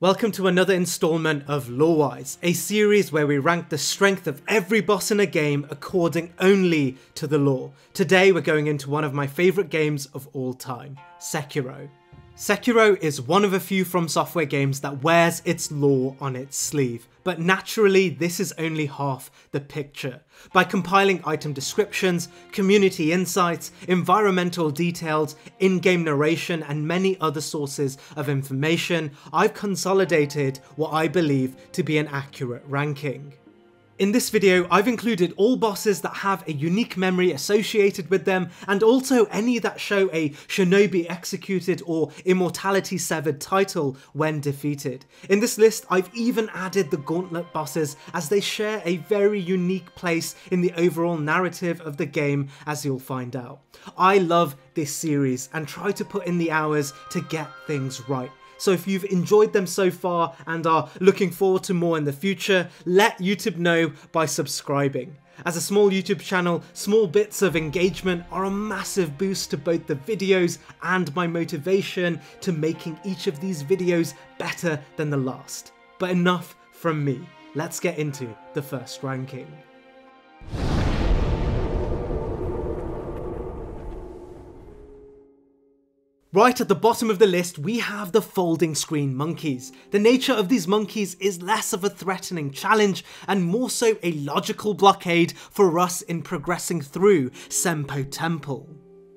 Welcome to another installment of Lorewise, a series where we rank the strength of every boss in a game according only to the lore. Today we're going into one of my favourite games of all time, Sekiro. Sekiro is one of a few From Software games that wears its lore on its sleeve, but naturally this is only half the picture. By compiling item descriptions, community insights, environmental details, in-game narration and many other sources of information, I've consolidated what I believe to be an accurate ranking. In this video, I've included all bosses that have a unique memory associated with them, and also any that show a Shinobi executed or immortality severed title when defeated. In this list, I've even added the Gauntlet bosses as they share a very unique place in the overall narrative of the game as you'll find out. I love this series and try to put in the hours to get things right. So if you've enjoyed them so far and are looking forward to more in the future, let YouTube know by subscribing. As a small YouTube channel, small bits of engagement are a massive boost to both the videos and my motivation to making each of these videos better than the last. But enough from me, let's get into the first ranking. Right at the bottom of the list, we have the folding screen monkeys. The nature of these monkeys is less of a threatening challenge and more so a logical blockade for us in progressing through Senpou Temple.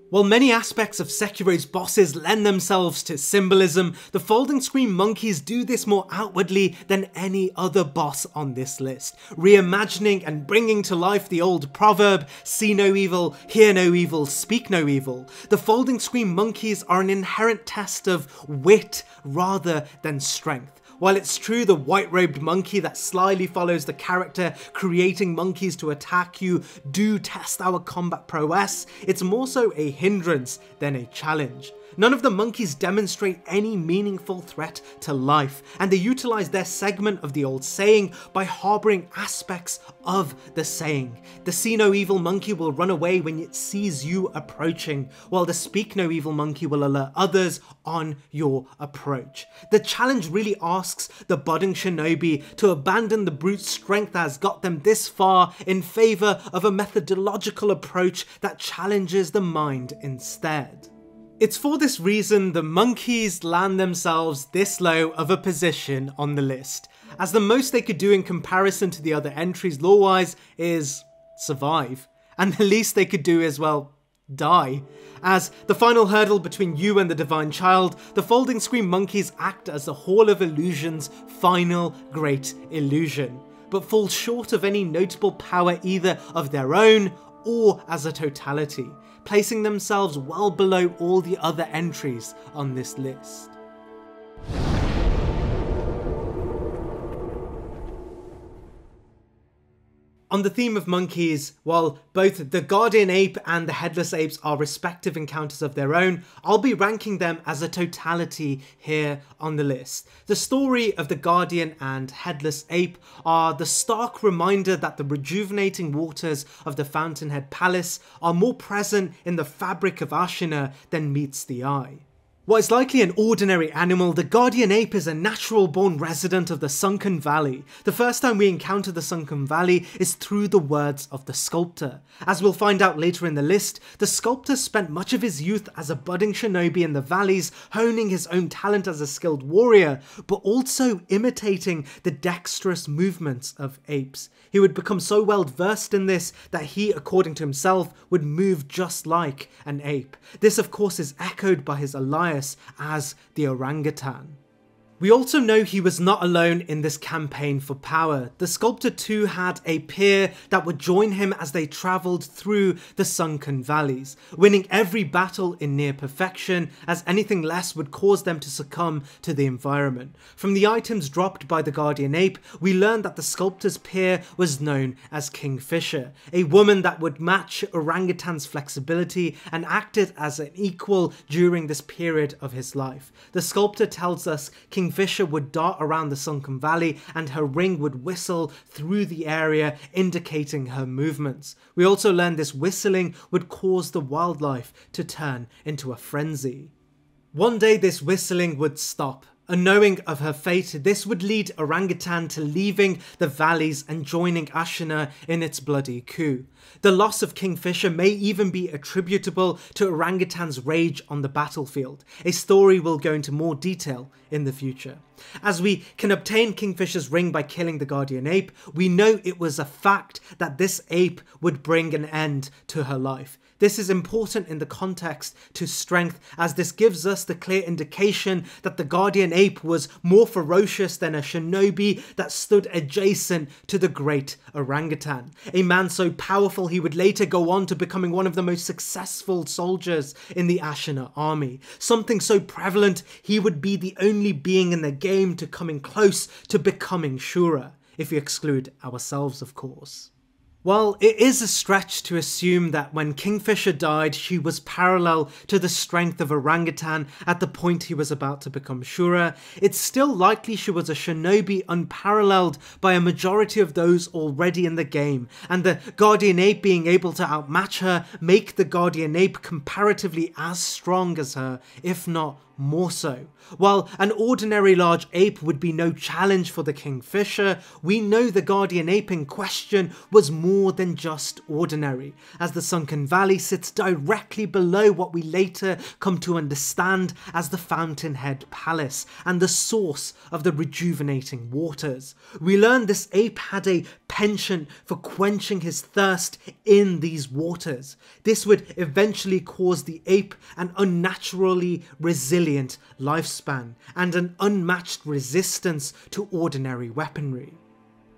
While many aspects of Sekiro's bosses lend themselves to symbolism, the folding screen monkeys do this more outwardly than any other boss on this list, reimagining and bringing to life the old proverb, see no evil, hear no evil, speak no evil. The folding screen monkeys are an inherent test of wit rather than strength. While it's true the white-robed monkey that slyly follows the character creating monkeys to attack you do test our combat prowess, it's more so a hindrance than a challenge. None of the monkeys demonstrate any meaningful threat to life, and they utilize their segment of the old saying by harboring aspects of the saying. The see no evil monkey will run away when it sees you approaching, while the speak no evil monkey will alert others on your approach. The challenge really asks the budding shinobi to abandon the brute strength that has got them this far in favor of a methodological approach that challenges the mind instead. It's for this reason the monkeys land themselves this low of a position on the list, as the most they could do in comparison to the other entries lore-wise is survive, and the least they could do is, well, die. As the final hurdle between you and the Divine Child, the Folding Screen Monkeys act as the Hall of Illusion's final great illusion, but fall short of any notable power either of their own or as a totality placing themselves well below all the other entries on this list. On the theme of monkeys, while both the Guardian Ape and the Headless Apes are respective encounters of their own, I'll be ranking them as a totality here on the list. The story of the Guardian and Headless Ape are the stark reminder that the rejuvenating waters of the Fountainhead Palace are more present in the fabric of Ashina than meets the eye. What is likely an ordinary animal, the guardian ape is a natural born resident of the Sunken Valley. The first time we encounter the Sunken Valley is through the words of the sculptor. As we'll find out later in the list, the sculptor spent much of his youth as a budding shinobi in the valleys, honing his own talent as a skilled warrior, but also imitating the dexterous movements of apes. He would become so well versed in this that he, according to himself, would move just like an ape. This of course is echoed by his alliance as the orangutan. We also know he was not alone in this campaign for power. The sculptor too had a peer that would join him as they travelled through the sunken valleys, winning every battle in near perfection as anything less would cause them to succumb to the environment. From the items dropped by the guardian ape, we learn that the sculptor's peer was known as Kingfisher, a woman that would match orangutan's flexibility and acted as an equal during this period of his life. The sculptor tells us King Kingfisher would dart around the sunken valley and her ring would whistle through the area indicating her movements. We also learned this whistling would cause the wildlife to turn into a frenzy. One day this whistling would stop Unknowing of her fate, this would lead Orangutan to leaving the valleys and joining Ashina in its bloody coup. The loss of Kingfisher may even be attributable to Orangutan's rage on the battlefield, a story we'll go into more detail in the future. As we can obtain Kingfisher's ring by killing the guardian ape, we know it was a fact that this ape would bring an end to her life. This is important in the context to strength as this gives us the clear indication that the guardian ape was more ferocious than a shinobi that stood adjacent to the great orangutan. A man so powerful he would later go on to becoming one of the most successful soldiers in the Ashina army. Something so prevalent he would be the only being in the game to coming close to becoming Shura, if we exclude ourselves of course. While it is a stretch to assume that when Kingfisher died, she was parallel to the strength of Orangutan at the point he was about to become Shura, it's still likely she was a shinobi unparalleled by a majority of those already in the game, and the Guardian Ape being able to outmatch her make the Guardian Ape comparatively as strong as her, if not more so. While an ordinary large ape would be no challenge for the kingfisher, we know the guardian ape in question was more than just ordinary, as the sunken valley sits directly below what we later come to understand as the Fountainhead Palace and the source of the rejuvenating waters. We learn this ape had a penchant for quenching his thirst in these waters. This would eventually cause the ape an unnaturally resilient lifespan and an unmatched resistance to ordinary weaponry.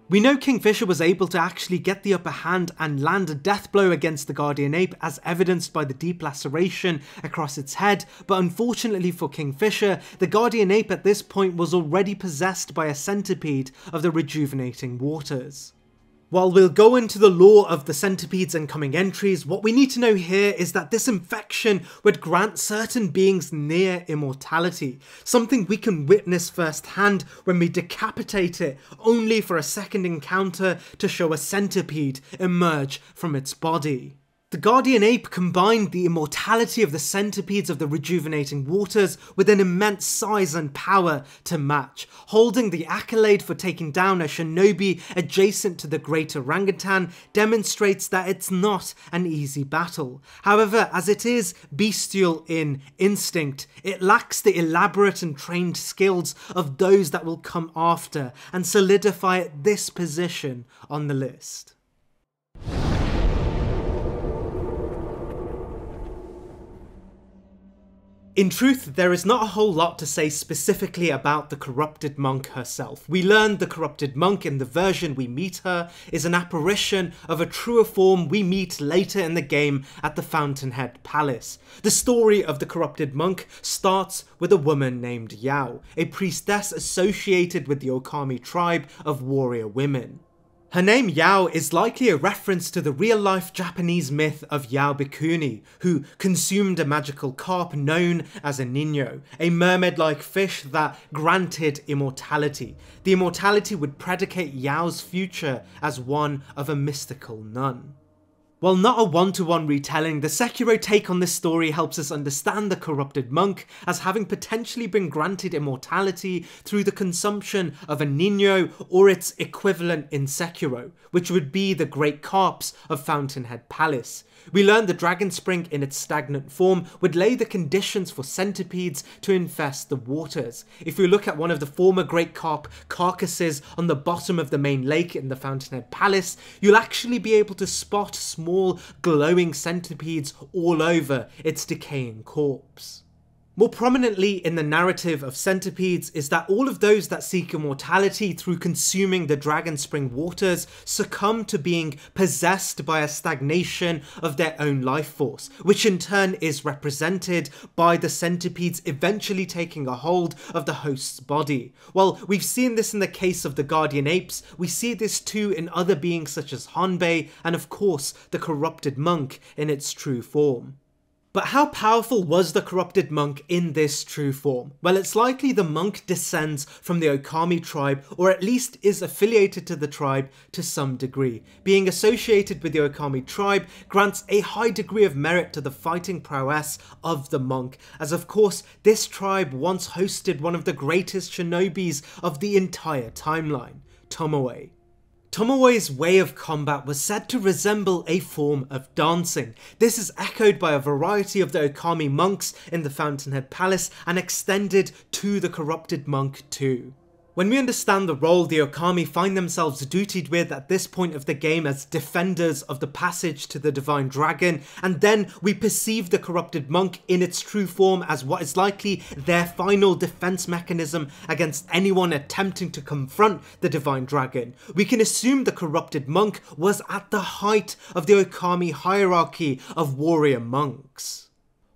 We know Kingfisher was able to actually get the upper hand and land a death blow against the Guardian Ape as evidenced by the deep laceration across its head, but unfortunately for Kingfisher, the Guardian Ape at this point was already possessed by a centipede of the rejuvenating waters. While we'll go into the lore of the centipedes and coming entries, what we need to know here is that this infection would grant certain beings near immortality, something we can witness firsthand when we decapitate it, only for a second encounter to show a centipede emerge from its body. The Guardian Ape combined the immortality of the centipedes of the rejuvenating waters with an immense size and power to match, holding the accolade for taking down a shinobi adjacent to the great orangutan demonstrates that it's not an easy battle. However, as it is bestial in instinct, it lacks the elaborate and trained skills of those that will come after and solidify this position on the list. In truth, there is not a whole lot to say specifically about the corrupted monk herself. We learn the corrupted monk in the version we meet her is an apparition of a truer form we meet later in the game at the Fountainhead Palace. The story of the corrupted monk starts with a woman named Yao, a priestess associated with the Okami tribe of warrior women. Her name Yao is likely a reference to the real-life Japanese myth of Yao Bikuni, who consumed a magical carp known as a ningyo, a mermaid-like fish that granted immortality. The immortality would predicate Yao's future as one of a mystical nun. While not a one-to-one retelling, the Sekiro take on this story helps us understand the corrupted monk as having potentially been granted immortality through the consumption of a ningyo or its equivalent in Sekiro, which would be the great carps of Fountainhead Palace. We learn the Dragon Spring in its stagnant form would lay the conditions for centipedes to infest the waters. If we look at one of the former great carp carcasses on the bottom of the main lake in the Fountainhead Palace, you'll actually be able to spot small glowing centipedes all over its decaying corpse. More prominently in the narrative of centipedes is that all of those that seek immortality through consuming the dragon spring waters succumb to being possessed by a stagnation of their own life force, which in turn is represented by the centipedes eventually taking a hold of the host's body. While we've seen this in the case of the guardian apes, we see this too in other beings such as Hanbei and of course the corrupted monk in its true form. But how powerful was the corrupted monk in this true form? Well, it's likely the monk descends from the Okami tribe, or at least is affiliated to the tribe to some degree. Being associated with the Okami tribe grants a high degree of merit to the fighting prowess of the monk, as of course this tribe once hosted one of the greatest shinobis of the entire timeline, Tomoe. Tomoe's way of combat was said to resemble a form of dancing. This is echoed by a variety of the Okami monks in the Fountainhead Palace and extended to the corrupted monk too. When we understand the role the Okami find themselves dutied with at this point of the game as defenders of the passage to the Divine Dragon, and then we perceive the corrupted monk in its true form as what is likely their final defense mechanism against anyone attempting to confront the Divine Dragon, we can assume the corrupted monk was at the height of the Okami hierarchy of warrior monks.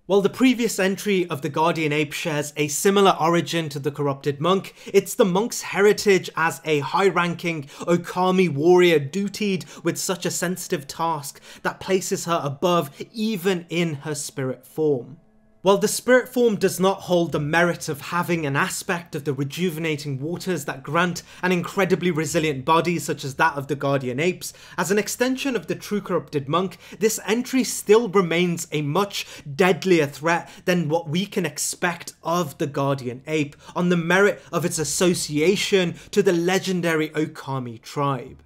While the previous entry of the Guardian Ape shares a similar origin to the Corrupted Monk, it's the monk's heritage as a high-ranking Okami warrior dutied with such a sensitive task that places her above even in her spirit form. While the spirit form does not hold the merit of having an aspect of the rejuvenating waters that grant an incredibly resilient body such as that of the guardian apes, as an extension of the true corrupted monk, this entry still remains a much deadlier threat than what we can expect of the guardian ape on the merit of its association to the legendary Okami tribe.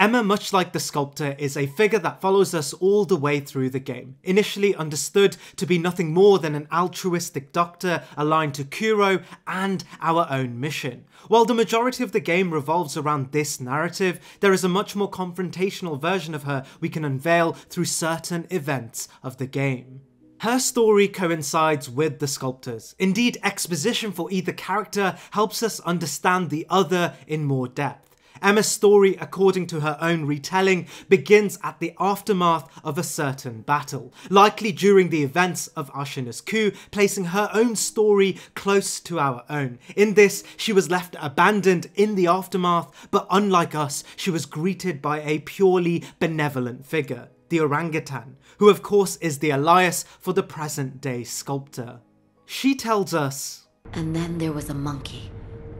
Emma, much like the sculptor, is a figure that follows us all the way through the game. Initially understood to be nothing more than an altruistic doctor aligned to Kuro and our own mission. While the majority of the game revolves around this narrative, there is a much more confrontational version of her we can unveil through certain events of the game. Her story coincides with the sculptor's. Indeed, exposition for either character helps us understand the other in more depth. Emma's story, according to her own retelling, begins at the aftermath of a certain battle, likely during the events of Ashina's coup, placing her own story close to our own. In this, she was left abandoned in the aftermath, but unlike us, she was greeted by a purely benevolent figure, the orangutan, who of course is the alias for the present day sculptor. She tells us, And then there was a monkey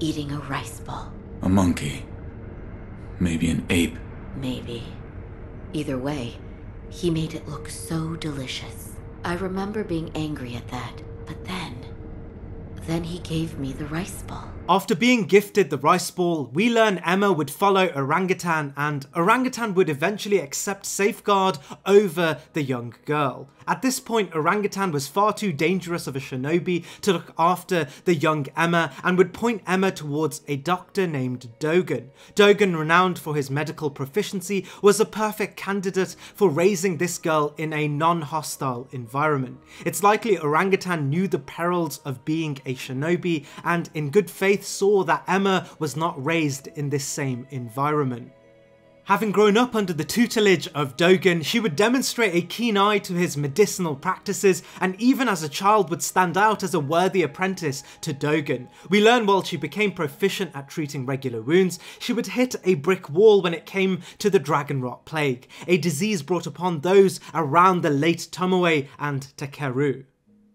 eating a rice ball. A monkey. Maybe an ape. Maybe. Either way, he made it look so delicious. I remember being angry at that, but then. Then he gave me the rice ball. After being gifted the rice ball, we learn Emma would follow Orangutan and Orangutan would eventually accept Safeguard over the young girl. At this point, Orangutan was far too dangerous of a shinobi to look after the young Emma and would point Emma towards a doctor named Dogen. Dogen, renowned for his medical proficiency, was a perfect candidate for raising this girl in a non-hostile environment. It's likely Orangutan knew the perils of being a shinobi and in good faith Faith saw that Emma was not raised in this same environment. Having grown up under the tutelage of Dogen, she would demonstrate a keen eye to his medicinal practices and even as a child would stand out as a worthy apprentice to Dogen. We learn while she became proficient at treating regular wounds, she would hit a brick wall when it came to the Dragon Rot Plague, a disease brought upon those around the late Tomoe and Takeru.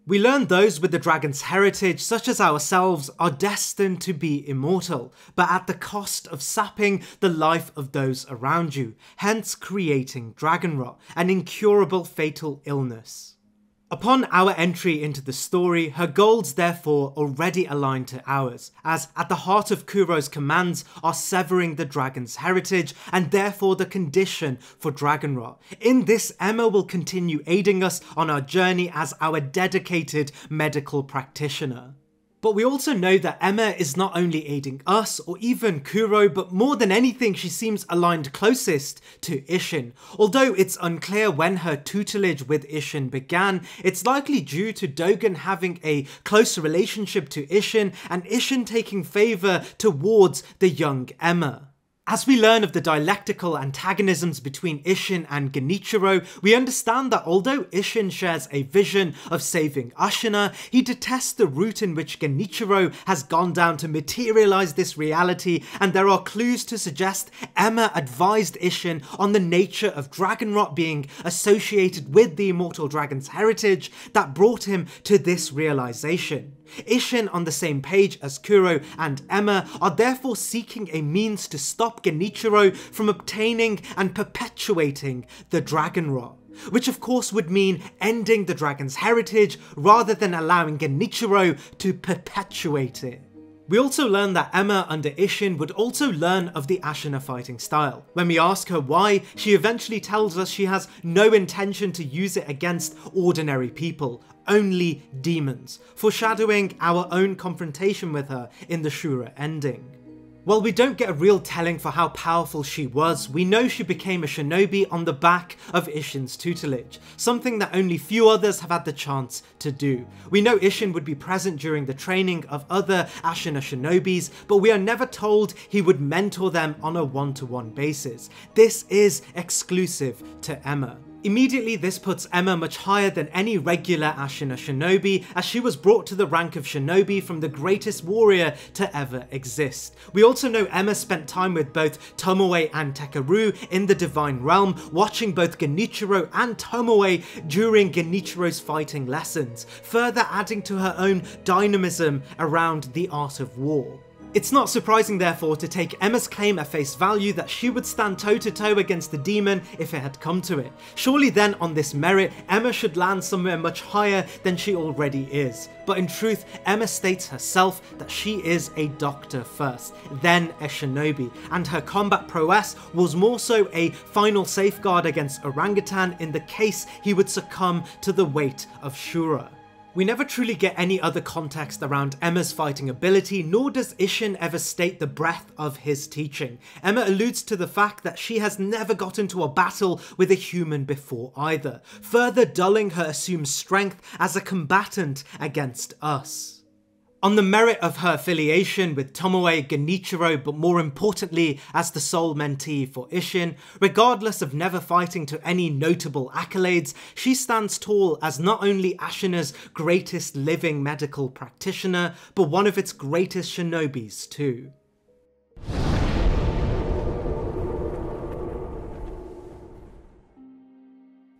We learn those with the dragon's heritage, such as ourselves, are destined to be immortal, but at the cost of sapping the life of those around you, hence creating dragon rot, an incurable fatal illness. Upon our entry into the story, her goals therefore already align to ours, as at the heart of Kuro's commands are severing the dragon's heritage and therefore the condition for dragon rot. In this, Emma will continue aiding us on our journey as our dedicated medical practitioner. But we also know that Emma is not only aiding us or even Kuro, but more than anything she seems aligned closest to Isshin. Although it's unclear when her tutelage with Isshin began, it's likely due to Dogen having a closer relationship to Isshin and Isshin taking favour towards the young Emma. As we learn of the dialectical antagonisms between Isshin and Genichiro, we understand that although Isshin shares a vision of saving Ashina, he detests the route in which Genichiro has gone down to materialize this reality, and there are clues to suggest Emma advised Isshin on the nature of Dragonrot being associated with the immortal dragon's heritage that brought him to this realization. Isshin on the same page as Kuro and Emma are therefore seeking a means to stop Genichiro from obtaining and perpetuating the Dragon Rot which of course would mean ending the dragon's heritage rather than allowing Genichiro to perpetuate it. We also learn that Emma under Isshin would also learn of the Ashina fighting style. When we ask her why, she eventually tells us she has no intention to use it against ordinary people, only demons, foreshadowing our own confrontation with her in the Shura ending. While we don't get a real telling for how powerful she was, we know she became a shinobi on the back of Isshin's tutelage, something that only few others have had the chance to do. We know Isshin would be present during the training of other Ashina shinobis, but we are never told he would mentor them on a one-to-one -one basis. This is exclusive to Emma. Immediately this puts Emma much higher than any regular Ashina shinobi as she was brought to the rank of shinobi from the greatest warrior to ever exist. We also know Emma spent time with both Tomoe and Takeru in the Divine Realm, watching both Genichiro and Tomoe during Genichiro's fighting lessons, further adding to her own dynamism around the art of war. It's not surprising therefore to take Emma's claim at face value that she would stand toe to toe against the demon if it had come to it. Surely then on this merit, Emma should land somewhere much higher than she already is. But in truth, Emma states herself that she is a doctor first, then a shinobi, and her combat prowess was more so a final safeguard against Orangutan in the case he would succumb to the weight of Shura. We never truly get any other context around Emma's fighting ability, nor does Isshin ever state the breadth of his teaching. Emma alludes to the fact that she has never got into a battle with a human before either, further dulling her assumed strength as a combatant against us. On the merit of her affiliation with Tomoe Genichiro, but more importantly as the sole mentee for Isshin, regardless of never fighting to any notable accolades, she stands tall as not only Ashina's greatest living medical practitioner, but one of its greatest shinobis too.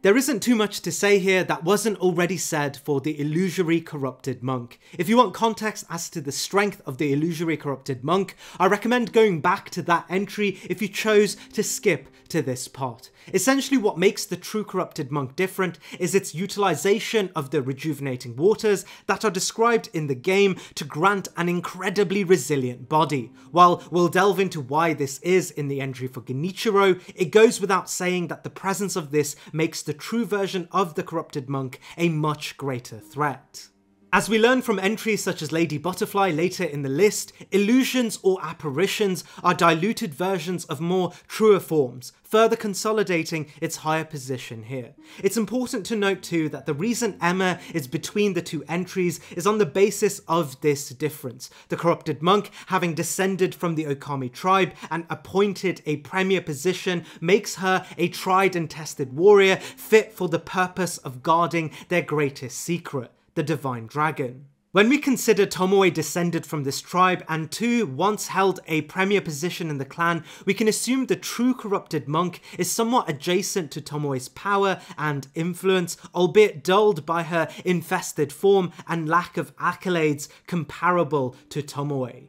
There isn't too much to say here that wasn't already said for the illusory corrupted monk. If you want context as to the strength of the illusory corrupted monk, I recommend going back to that entry if you chose to skip to this part. Essentially what makes the true corrupted monk different is its utilization of the rejuvenating waters that are described in the game to grant an incredibly resilient body. While we'll delve into why this is in the entry for Genichiro, it goes without saying that the presence of this makes the true version of the corrupted monk a much greater threat. As we learn from entries such as Lady Butterfly later in the list, illusions or apparitions are diluted versions of more truer forms, further consolidating its higher position here. It's important to note too that the reason Emma is between the two entries is on the basis of this difference, the corrupted monk having descended from the Okami tribe and appointed a premier position makes her a tried and tested warrior fit for the purpose of guarding their greatest secret the divine dragon. When we consider Tomoe descended from this tribe and Tu once held a premier position in the clan, we can assume the true corrupted monk is somewhat adjacent to Tomoe's power and influence, albeit dulled by her infested form and lack of accolades comparable to Tomoe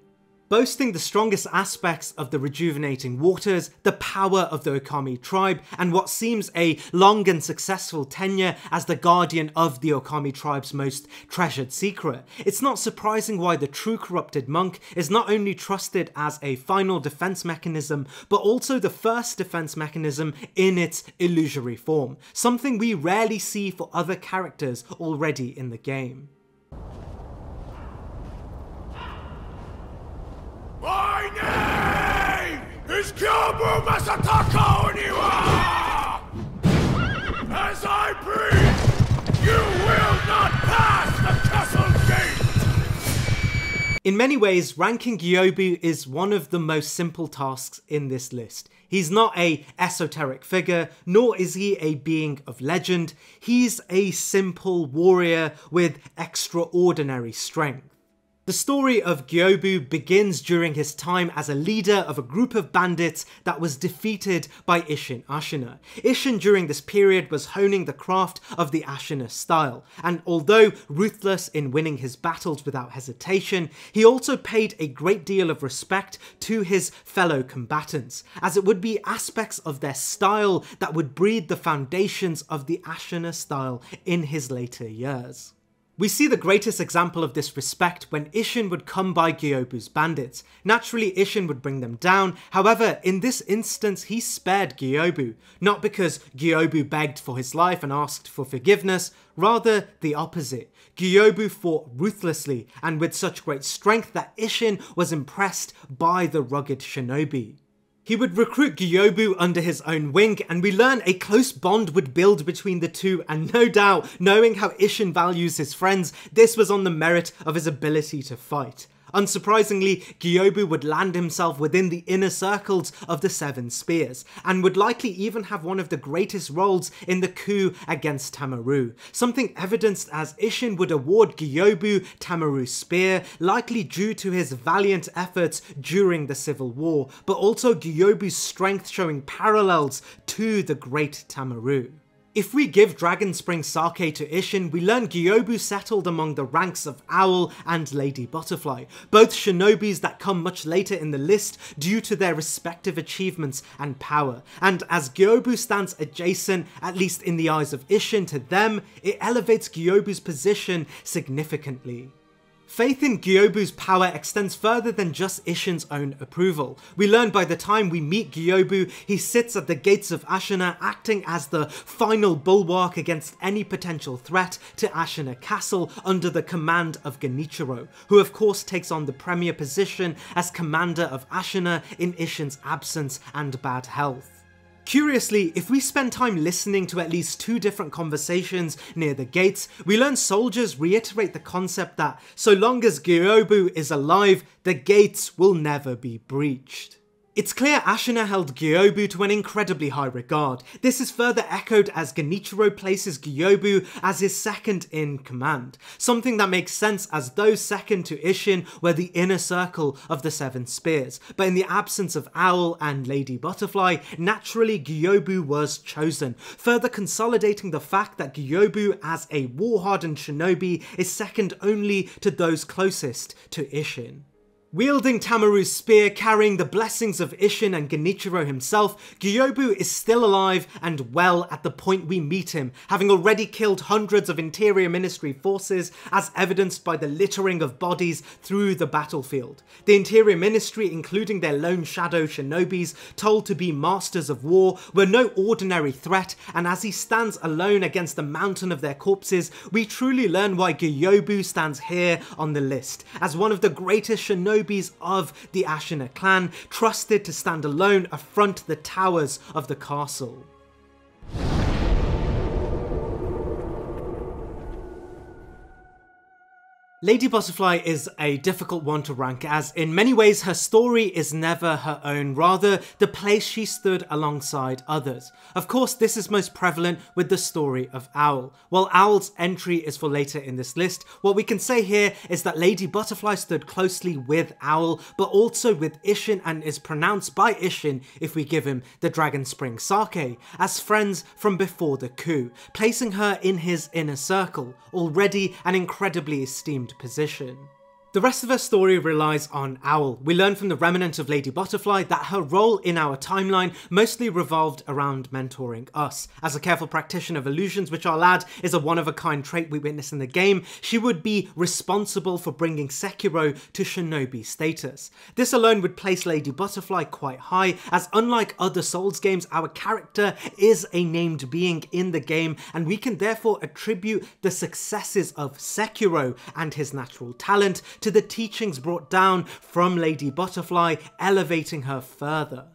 boasting the strongest aspects of the rejuvenating waters, the power of the Okami tribe, and what seems a long and successful tenure as the guardian of the Okami tribe's most treasured secret. It's not surprising why the true corrupted monk is not only trusted as a final defense mechanism, but also the first defense mechanism in its illusory form, something we rarely see for other characters already in the game. My name is Gyobu Masataka Oniwa! As I breathe, you will not pass the castle gate! In many ways, ranking Gyobu is one of the most simple tasks in this list. He's not a esoteric figure, nor is he a being of legend. He's a simple warrior with extraordinary strength. The story of Gyobu begins during his time as a leader of a group of bandits that was defeated by Isshin Ashina. Isshin during this period was honing the craft of the Ashina style, and although ruthless in winning his battles without hesitation, he also paid a great deal of respect to his fellow combatants, as it would be aspects of their style that would breed the foundations of the Ashina style in his later years. We see the greatest example of this respect when Isshin would come by Gyobu's bandits. Naturally, Isshin would bring them down, however, in this instance he spared Gyobu, not because Gyobu begged for his life and asked for forgiveness, rather the opposite. Gyobu fought ruthlessly and with such great strength that Isshin was impressed by the rugged shinobi. He would recruit Gyobu under his own wing, and we learn a close bond would build between the two, and no doubt, knowing how Isshin values his friends, this was on the merit of his ability to fight. Unsurprisingly, Gyobu would land himself within the inner circles of the Seven Spears, and would likely even have one of the greatest roles in the coup against Tamaru, something evidenced as Isshin would award Gyobu Tamaru's spear, likely due to his valiant efforts during the Civil War, but also Gyobu's strength showing parallels to the great Tamaru. If we give Dragon Spring Sake to Isshin, we learn Gyobu settled among the ranks of Owl and Lady Butterfly, both shinobis that come much later in the list due to their respective achievements and power. And as Gyobu stands adjacent, at least in the eyes of Isshin, to them, it elevates Gyobu's position significantly. Faith in Gyobu's power extends further than just Isshin's own approval. We learn by the time we meet Gyobu, he sits at the gates of Ashina acting as the final bulwark against any potential threat to Ashina Castle under the command of Genichiro, who of course takes on the premier position as commander of Ashina in Isshin's absence and bad health. Curiously, if we spend time listening to at least two different conversations near the gates, we learn soldiers reiterate the concept that so long as Gyobu is alive, the gates will never be breached. It's clear Ashina held Gyobu to an incredibly high regard. This is further echoed as Genichiro places Gyobu as his second in command, something that makes sense as those second to Isshin were the inner circle of the Seven Spears, but in the absence of Owl and Lady Butterfly, naturally Gyobu was chosen, further consolidating the fact that Gyobu as a war-hardened shinobi is second only to those closest to Isshin. Wielding Tamaru's spear, carrying the blessings of Isshin and Genichiro himself, Gyobu is still alive and well at the point we meet him, having already killed hundreds of Interior Ministry forces, as evidenced by the littering of bodies through the battlefield. The Interior Ministry, including their lone shadow shinobis, told to be masters of war, were no ordinary threat, and as he stands alone against the mountain of their corpses, we truly learn why Gyobu stands here on the list, as one of the greatest shinobi of the Ashina clan, trusted to stand alone affront the towers of the castle. Lady Butterfly is a difficult one to rank as in many ways her story is never her own, rather the place she stood alongside others. Of course this is most prevalent with the story of Owl. While Owl's entry is for later in this list, what we can say here is that Lady Butterfly stood closely with Owl but also with Isshin and is pronounced by Isshin if we give him the Dragon Spring Sake as friends from before the coup, placing her in his inner circle, already an incredibly esteemed position. The rest of her story relies on Owl. We learn from the remnant of Lady Butterfly that her role in our timeline mostly revolved around mentoring us. As a careful practitioner of illusions, which I'll add is a one-of-a-kind trait we witness in the game, she would be responsible for bringing Sekiro to shinobi status. This alone would place Lady Butterfly quite high, as unlike other Souls games, our character is a named being in the game, and we can therefore attribute the successes of Sekiro and his natural talent to the teachings brought down from Lady Butterfly, elevating her further.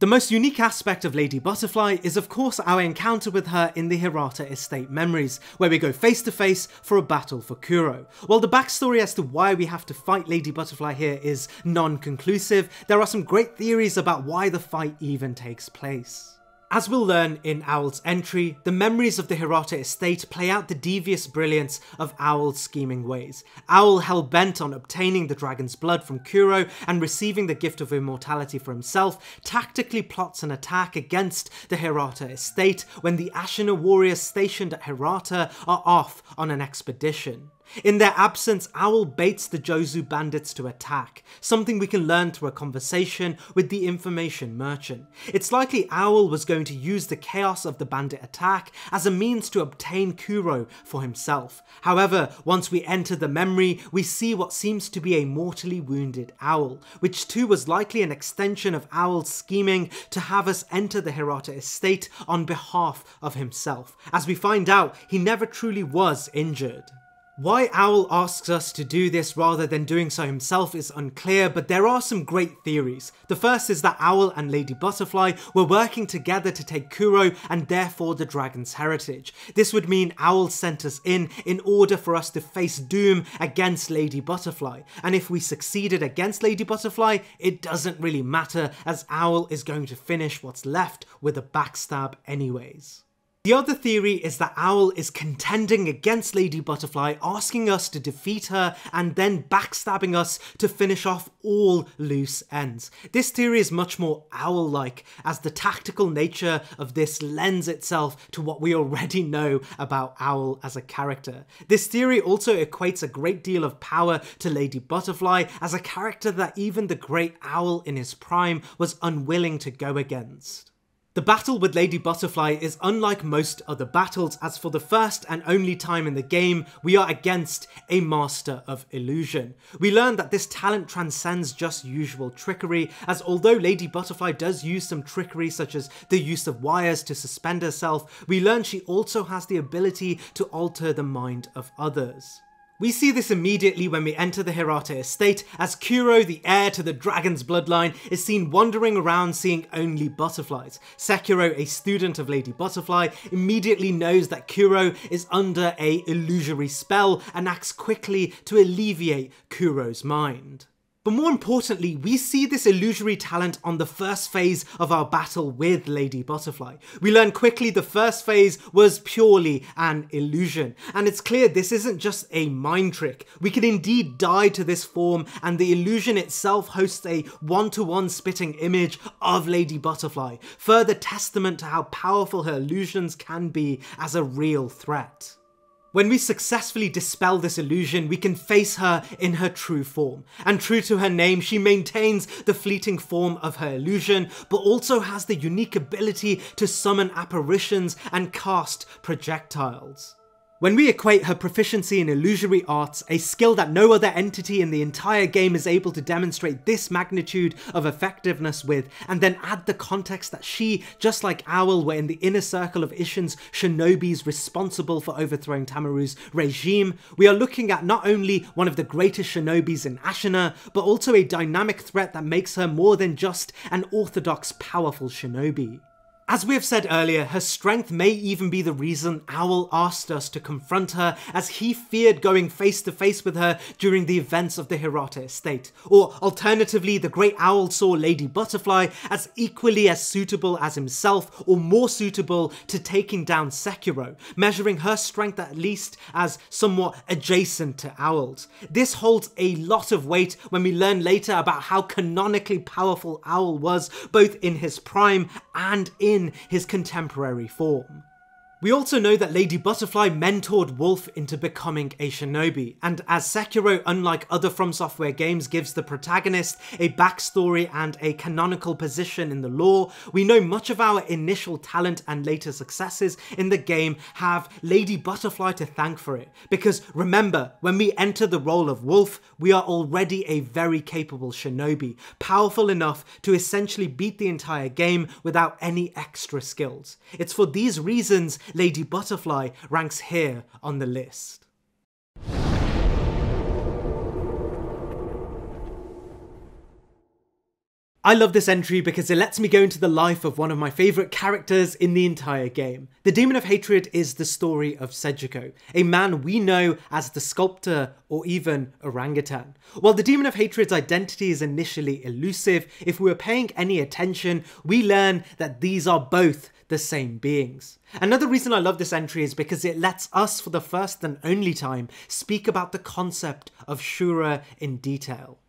The most unique aspect of Lady Butterfly is of course our encounter with her in the Hirata Estate Memories, where we go face to face for a battle for Kuro. While the backstory as to why we have to fight Lady Butterfly here is non-conclusive, there are some great theories about why the fight even takes place. As we'll learn in Owl's entry, the memories of the Hirata estate play out the devious brilliance of Owl's scheming ways. Owl hell-bent on obtaining the dragon's blood from Kuro and receiving the gift of immortality for himself, tactically plots an attack against the Hirata estate when the Ashina warriors stationed at Hirata are off on an expedition. In their absence, Owl baits the Jozu bandits to attack, something we can learn through a conversation with the information merchant. It's likely Owl was going to use the chaos of the bandit attack as a means to obtain Kuro for himself. However, once we enter the memory, we see what seems to be a mortally wounded Owl, which too was likely an extension of Owl's scheming to have us enter the Hirata estate on behalf of himself. As we find out, he never truly was injured. Why Owl asks us to do this rather than doing so himself is unclear, but there are some great theories. The first is that Owl and Lady Butterfly were working together to take Kuro and therefore the dragon's heritage. This would mean Owl sent us in in order for us to face doom against Lady Butterfly, and if we succeeded against Lady Butterfly, it doesn't really matter as Owl is going to finish what's left with a backstab anyways. The other theory is that Owl is contending against Lady Butterfly, asking us to defeat her and then backstabbing us to finish off all loose ends. This theory is much more Owl-like, as the tactical nature of this lends itself to what we already know about Owl as a character. This theory also equates a great deal of power to Lady Butterfly as a character that even the great Owl in his prime was unwilling to go against. The battle with Lady Butterfly is unlike most other battles as for the first and only time in the game we are against a master of illusion. We learn that this talent transcends just usual trickery as although Lady Butterfly does use some trickery such as the use of wires to suspend herself, we learn she also has the ability to alter the mind of others. We see this immediately when we enter the Hirata estate, as Kuro, the heir to the dragon's bloodline, is seen wandering around seeing only butterflies. Sekiro, a student of Lady Butterfly, immediately knows that Kuro is under a illusory spell and acts quickly to alleviate Kuro's mind. But more importantly, we see this illusory talent on the first phase of our battle with Lady Butterfly. We learn quickly the first phase was purely an illusion, and it's clear this isn't just a mind trick. We can indeed die to this form, and the illusion itself hosts a one-to-one -one spitting image of Lady Butterfly, further testament to how powerful her illusions can be as a real threat. When we successfully dispel this illusion, we can face her in her true form. And true to her name, she maintains the fleeting form of her illusion, but also has the unique ability to summon apparitions and cast projectiles. When we equate her proficiency in illusory arts, a skill that no other entity in the entire game is able to demonstrate this magnitude of effectiveness with, and then add the context that she, just like Owl, were in the inner circle of Isshin's shinobis responsible for overthrowing Tamaru's regime, we are looking at not only one of the greatest shinobis in Ashina, but also a dynamic threat that makes her more than just an orthodox powerful shinobi. As we have said earlier, her strength may even be the reason Owl asked us to confront her as he feared going face to face with her during the events of the Hirata estate. Or alternatively, the Great Owl saw Lady Butterfly as equally as suitable as himself or more suitable to taking down Sekiro, measuring her strength at least as somewhat adjacent to Owl's. This holds a lot of weight when we learn later about how canonically powerful Owl was both in his prime and in in his contemporary form. We also know that Lady Butterfly mentored Wolf into becoming a shinobi, and as Sekiro, unlike other From Software games, gives the protagonist a backstory and a canonical position in the lore, we know much of our initial talent and later successes in the game have Lady Butterfly to thank for it. Because remember, when we enter the role of Wolf, we are already a very capable shinobi, powerful enough to essentially beat the entire game without any extra skills. It's for these reasons Lady Butterfly ranks here on the list. I love this entry because it lets me go into the life of one of my favourite characters in the entire game. The Demon of Hatred is the story of Sejiko, a man we know as the Sculptor or even Orangutan. While the Demon of Hatred's identity is initially elusive, if we are paying any attention, we learn that these are both the same beings. Another reason I love this entry is because it lets us, for the first and only time, speak about the concept of Shura in detail.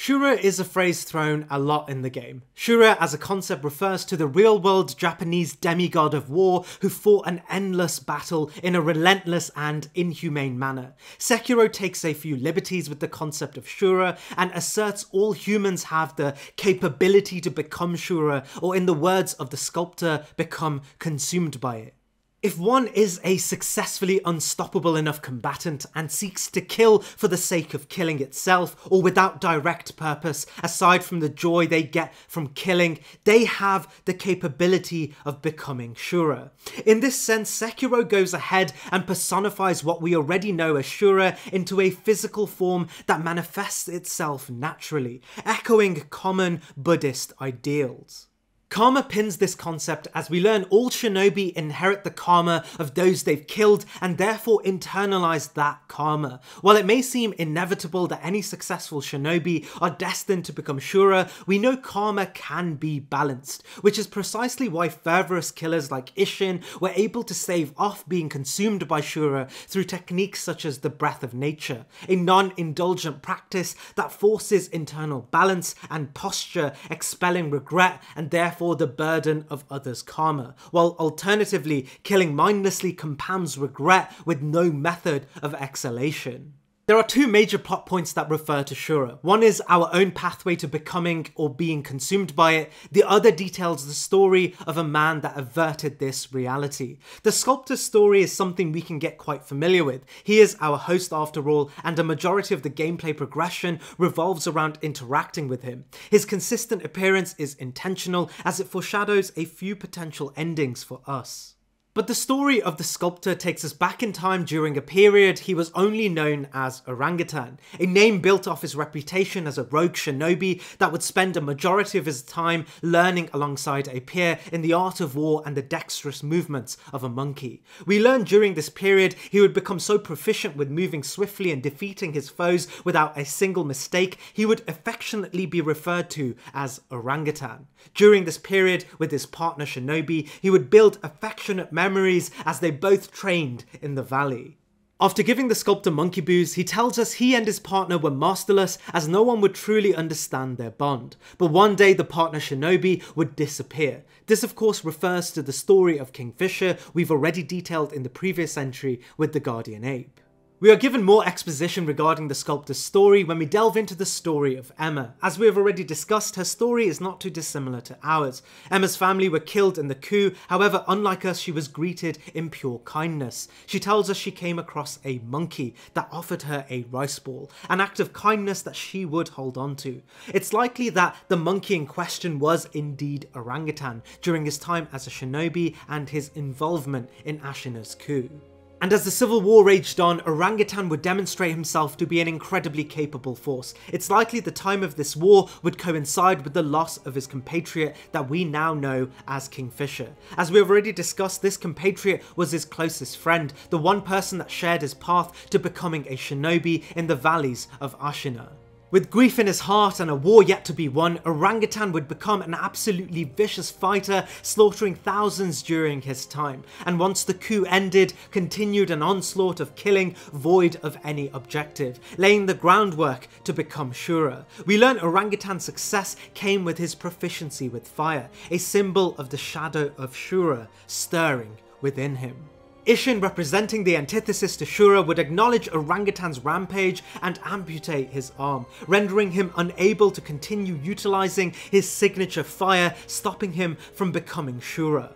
Shura is a phrase thrown a lot in the game. Shura as a concept refers to the real world Japanese demigod of war who fought an endless battle in a relentless and inhumane manner. Sekiro takes a few liberties with the concept of Shura and asserts all humans have the capability to become Shura, or in the words of the sculptor, become consumed by it. If one is a successfully unstoppable enough combatant and seeks to kill for the sake of killing itself or without direct purpose, aside from the joy they get from killing, they have the capability of becoming Shura. In this sense, Sekiro goes ahead and personifies what we already know as Shura into a physical form that manifests itself naturally, echoing common Buddhist ideals. Karma pins this concept as we learn all shinobi inherit the karma of those they've killed and therefore internalize that karma. While it may seem inevitable that any successful shinobi are destined to become Shura, we know karma can be balanced, which is precisely why fervorous killers like Isshin were able to save off being consumed by Shura through techniques such as the Breath of Nature, a non-indulgent practice that forces internal balance and posture, expelling regret and therefore therefore the burden of others' karma, while alternatively killing mindlessly compounds regret with no method of exhalation. There are two major plot points that refer to Shura. One is our own pathway to becoming or being consumed by it. The other details the story of a man that averted this reality. The sculptor's story is something we can get quite familiar with. He is our host after all, and a majority of the gameplay progression revolves around interacting with him. His consistent appearance is intentional as it foreshadows a few potential endings for us. But the story of the sculptor takes us back in time during a period he was only known as Orangutan, a name built off his reputation as a rogue shinobi that would spend a majority of his time learning alongside a peer in the art of war and the dexterous movements of a monkey. We learn during this period he would become so proficient with moving swiftly and defeating his foes without a single mistake, he would affectionately be referred to as Orangutan. During this period with his partner Shinobi, he would build affectionate memories as they both trained in the valley. After giving the sculptor monkey booze, he tells us he and his partner were masterless as no one would truly understand their bond. But one day the partner shinobi would disappear. This of course refers to the story of Kingfisher we've already detailed in the previous entry with the guardian ape. We are given more exposition regarding the sculptor's story when we delve into the story of Emma. As we have already discussed, her story is not too dissimilar to ours. Emma's family were killed in the coup, however, unlike us, she was greeted in pure kindness. She tells us she came across a monkey that offered her a rice ball, an act of kindness that she would hold on to. It's likely that the monkey in question was indeed orangutan during his time as a shinobi and his involvement in Ashina's coup. And as the civil war raged on, Orangutan would demonstrate himself to be an incredibly capable force. It's likely the time of this war would coincide with the loss of his compatriot that we now know as Kingfisher. As we have already discussed, this compatriot was his closest friend, the one person that shared his path to becoming a shinobi in the valleys of Ashina. With grief in his heart and a war yet to be won, Orangutan would become an absolutely vicious fighter, slaughtering thousands during his time, and once the coup ended, continued an onslaught of killing void of any objective, laying the groundwork to become Shura. We learn Orangutan's success came with his proficiency with fire, a symbol of the shadow of Shura stirring within him. Isshin, representing the antithesis to Shura, would acknowledge Orangutan's rampage and amputate his arm, rendering him unable to continue utilizing his signature fire, stopping him from becoming Shura.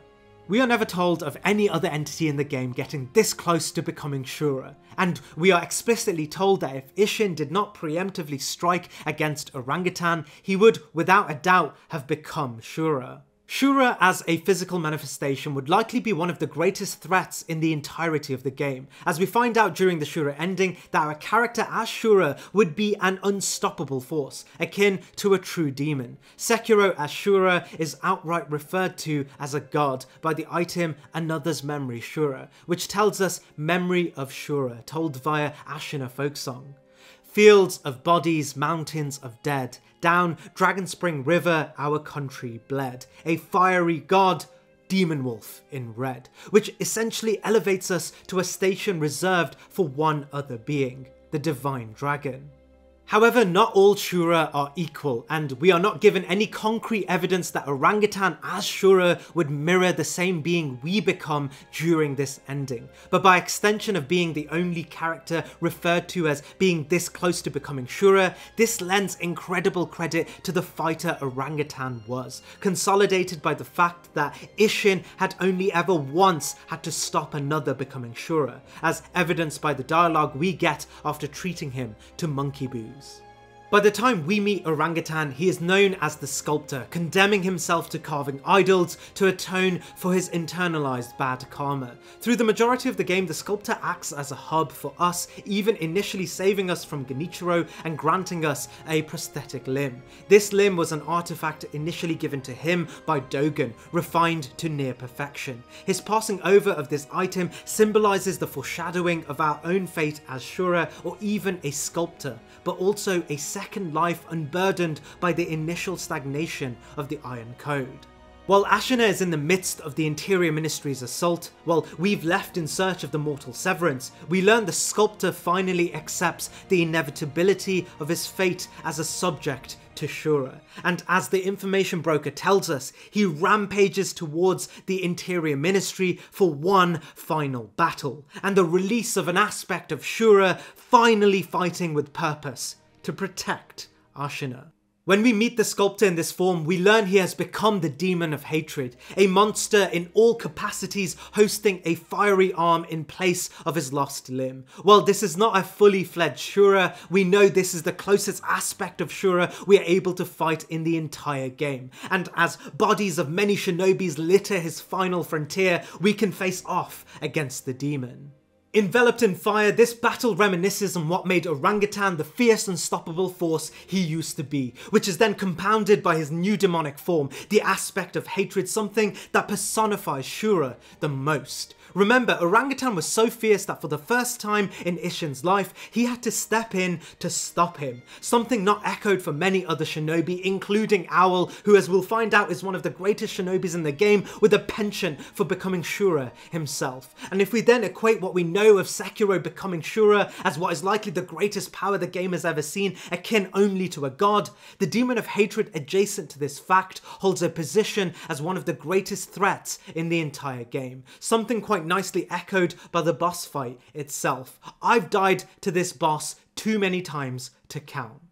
We are never told of any other entity in the game getting this close to becoming Shura, and we are explicitly told that if Isshin did not preemptively strike against Orangutan, he would, without a doubt, have become Shura. Shura as a physical manifestation would likely be one of the greatest threats in the entirety of the game, as we find out during the Shura ending that our character as Shura would be an unstoppable force, akin to a true demon. Sekiro as Shura is outright referred to as a god by the item Another's Memory Shura, which tells us Memory of Shura, told via Ashina folksong. Fields of bodies, mountains of dead, down Dragon Spring River our country bled, a fiery god, Demon Wolf in red, which essentially elevates us to a station reserved for one other being, the Divine Dragon. However, not all Shura are equal, and we are not given any concrete evidence that Orangutan as Shura would mirror the same being we become during this ending, but by extension of being the only character referred to as being this close to becoming Shura, this lends incredible credit to the fighter Orangutan was, consolidated by the fact that Isshin had only ever once had to stop another becoming Shura, as evidenced by the dialogue we get after treating him to monkey boo. By the time we meet Orangutan, he is known as the Sculptor, condemning himself to carving idols to atone for his internalized bad karma. Through the majority of the game, the Sculptor acts as a hub for us, even initially saving us from Genichiro and granting us a prosthetic limb. This limb was an artifact initially given to him by Dogen, refined to near perfection. His passing over of this item symbolizes the foreshadowing of our own fate as Shura or even a sculptor, but also a second life unburdened by the initial stagnation of the Iron Code. While Ashina is in the midst of the Interior Ministry's assault, while we've left in search of the mortal Severance, we learn the sculptor finally accepts the inevitability of his fate as a subject to Shura. And as the information broker tells us, he rampages towards the Interior Ministry for one final battle, and the release of an aspect of Shura finally fighting with purpose to protect Ashina. When we meet the sculptor in this form, we learn he has become the demon of hatred, a monster in all capacities hosting a fiery arm in place of his lost limb. While this is not a fully fledged Shura, we know this is the closest aspect of Shura we are able to fight in the entire game. And as bodies of many shinobis litter his final frontier, we can face off against the demon. Enveloped in fire, this battle reminisces on what made Orangutan the fierce unstoppable force he used to be, which is then compounded by his new demonic form, the aspect of hatred, something that personifies Shura the most. Remember, Orangutan was so fierce that for the first time in Isshin's life, he had to step in to stop him. Something not echoed for many other shinobi, including Owl, who as we'll find out is one of the greatest shinobis in the game with a penchant for becoming Shura himself. And if we then equate what we know of Sekiro becoming Shura as what is likely the greatest power the game has ever seen, akin only to a god, the Demon of Hatred adjacent to this fact holds a position as one of the greatest threats in the entire game. Something quite quite nicely echoed by the boss fight itself. I've died to this boss too many times to count.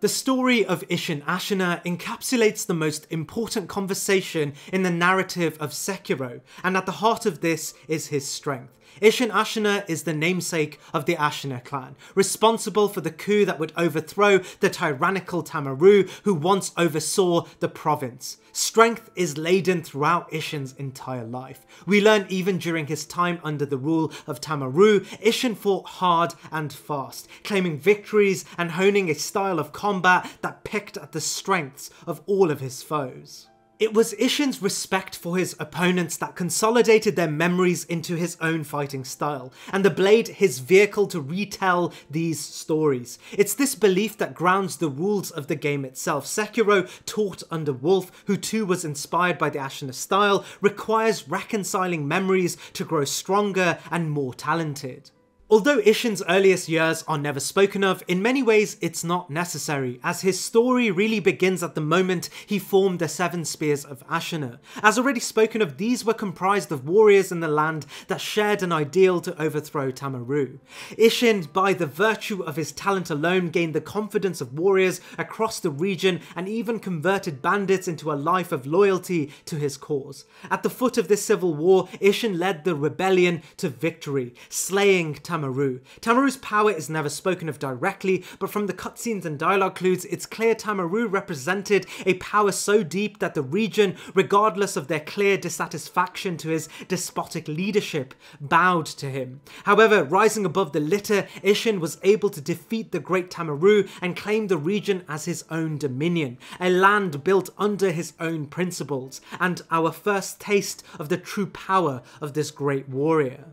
The story of Isshin Ashina encapsulates the most important conversation in the narrative of Sekiro, and at the heart of this is his strength. Isshin Ashina is the namesake of the Ashina clan, responsible for the coup that would overthrow the tyrannical Tamaru who once oversaw the province. Strength is laden throughout Isshin's entire life. We learn even during his time under the rule of Tamaru, Isshin fought hard and fast, claiming victories and honing a style of combat that picked at the strengths of all of his foes. It was Isshin's respect for his opponents that consolidated their memories into his own fighting style, and the blade his vehicle to retell these stories. It's this belief that grounds the rules of the game itself. Sekiro, taught under Wolf, who too was inspired by the Ashina style, requires reconciling memories to grow stronger and more talented. Although Isshin's earliest years are never spoken of, in many ways it's not necessary, as his story really begins at the moment he formed the Seven Spears of Ashina. As already spoken of, these were comprised of warriors in the land that shared an ideal to overthrow Tamaru. Isshin, by the virtue of his talent alone, gained the confidence of warriors across the region and even converted bandits into a life of loyalty to his cause. At the foot of this civil war, Isshin led the rebellion to victory, slaying Tamaru Tamaru. Tamaru's power is never spoken of directly, but from the cutscenes and dialogue clues, it's clear Tamaru represented a power so deep that the region, regardless of their clear dissatisfaction to his despotic leadership, bowed to him. However, rising above the litter, Isshin was able to defeat the Great Tamaru and claim the region as his own dominion, a land built under his own principles, and our first taste of the true power of this great warrior.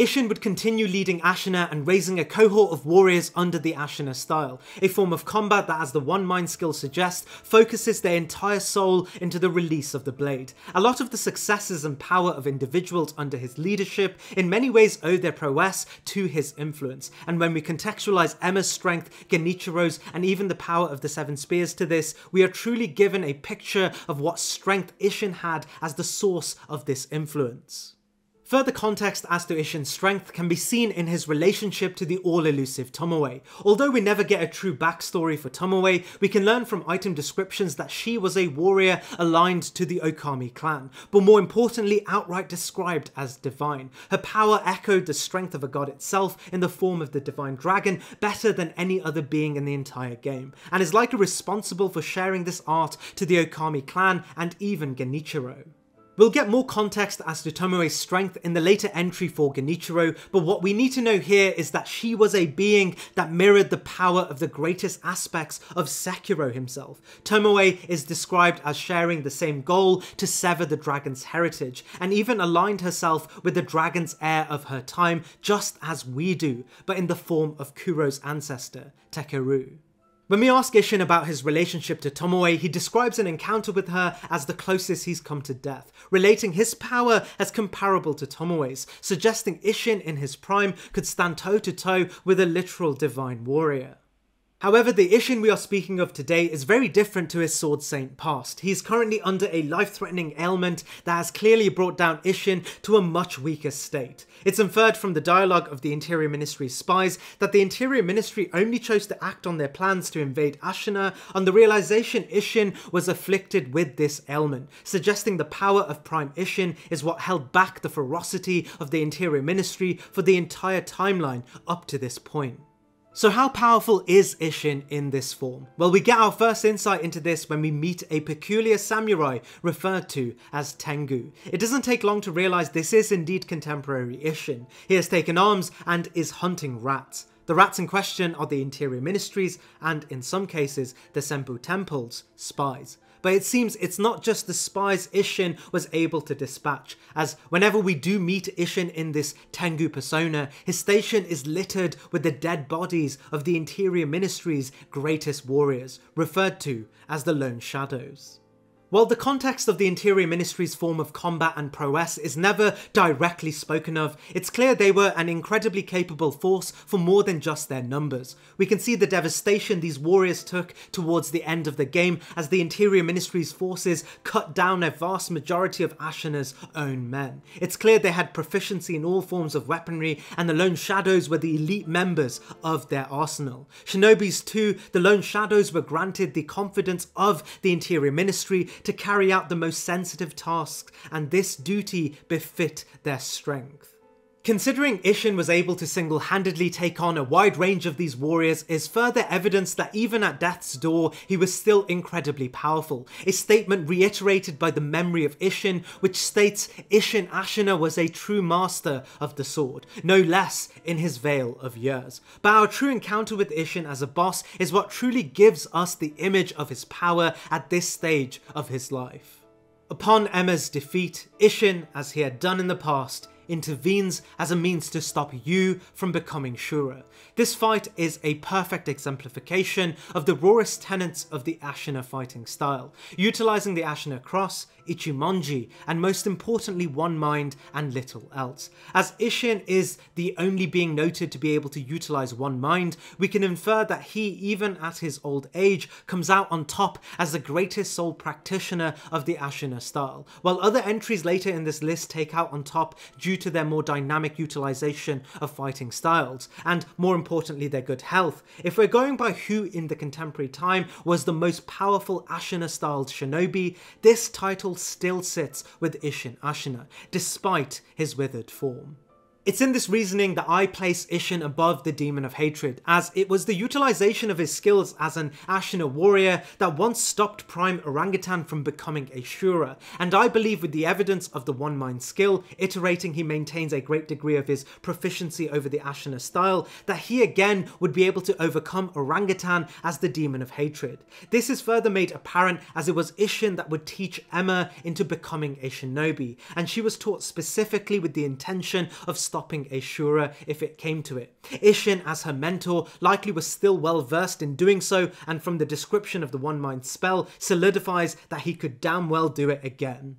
Isshin would continue leading Ashina and raising a cohort of warriors under the Ashina style, a form of combat that, as the One Mind skill suggests, focuses their entire soul into the release of the blade. A lot of the successes and power of individuals under his leadership in many ways owe their prowess to his influence, and when we contextualize Emma's strength, Genichiro's, and even the power of the Seven Spears to this, we are truly given a picture of what strength Isshin had as the source of this influence. Further context as to Isshin's strength can be seen in his relationship to the all-elusive Tomoe. Although we never get a true backstory for Tomoe, we can learn from item descriptions that she was a warrior aligned to the Okami clan, but more importantly outright described as divine. Her power echoed the strength of a god itself in the form of the divine dragon better than any other being in the entire game, and is likely responsible for sharing this art to the Okami clan and even Genichiro. We'll get more context as to Tomoe's strength in the later entry for Genichiro, but what we need to know here is that she was a being that mirrored the power of the greatest aspects of Sekiro himself. Tomoe is described as sharing the same goal to sever the dragon's heritage, and even aligned herself with the dragon's heir of her time, just as we do, but in the form of Kuro's ancestor, Takeru. When we ask Isshin about his relationship to Tomoe, he describes an encounter with her as the closest he's come to death, relating his power as comparable to Tomoe's, suggesting Isshin in his prime could stand toe to toe with a literal divine warrior. However, the Isshin we are speaking of today is very different to his Sword Saint past. He is currently under a life-threatening ailment that has clearly brought down Isshin to a much weaker state. It's inferred from the dialogue of the Interior Ministry's spies that the Interior Ministry only chose to act on their plans to invade Ashina on the realization Isshin was afflicted with this ailment, suggesting the power of Prime Isshin is what held back the ferocity of the Interior Ministry for the entire timeline up to this point. So how powerful is Isshin in this form? Well, we get our first insight into this when we meet a peculiar samurai referred to as Tengu. It doesn't take long to realise this is indeed contemporary Isshin. He has taken arms and is hunting rats. The rats in question are the Interior Ministries and, in some cases, the Senpou Temple's spies but it seems it's not just the spies Isshin was able to dispatch, as whenever we do meet Isshin in this Tengu persona, his station is littered with the dead bodies of the Interior Ministry's greatest warriors, referred to as the Lone Shadows. While the context of the Interior Ministry's form of combat and prowess is never directly spoken of, it's clear they were an incredibly capable force for more than just their numbers. We can see the devastation these warriors took towards the end of the game as the Interior Ministry's forces cut down a vast majority of Ashina's own men. It's clear they had proficiency in all forms of weaponry and the Lone Shadows were the elite members of their arsenal. Shinobis too, the Lone Shadows were granted the confidence of the Interior Ministry to carry out the most sensitive tasks, and this duty befit their strength. Considering Isshin was able to single-handedly take on a wide range of these warriors is further evidence that even at death's door, he was still incredibly powerful. A statement reiterated by the memory of Isshin, which states Isshin Ashina was a true master of the sword, no less in his veil of years. But our true encounter with Isshin as a boss is what truly gives us the image of his power at this stage of his life. Upon Emma's defeat, Isshin, as he had done in the past, intervenes as a means to stop you from becoming Shura. This fight is a perfect exemplification of the rawest tenets of the Ashina fighting style, utilising the Ashina cross, Ichimonji, and most importantly One Mind and little else. As Isshin is the only being noted to be able to utilise One Mind, we can infer that he, even at his old age, comes out on top as the greatest soul practitioner of the Ashina style, while other entries later in this list take out on top due to their more dynamic utilisation of fighting styles, and more importantly their good health. If we're going by who in the contemporary time was the most powerful Ashina styled shinobi, this title still sits with Isshin Ashina, despite his withered form. It's in this reasoning that I place Isshin above the Demon of Hatred, as it was the utilization of his skills as an Ashina warrior that once stopped Prime Orangutan from becoming a Shura, and I believe with the evidence of the One Mind skill, iterating he maintains a great degree of his proficiency over the Ashina style, that he again would be able to overcome Orangutan as the Demon of Hatred. This is further made apparent as it was Isshin that would teach Emma into becoming a shinobi, and she was taught specifically with the intention of stopping Ashura if it came to it. Isshin, as her mentor, likely was still well versed in doing so, and from the description of the One Mind spell, solidifies that he could damn well do it again.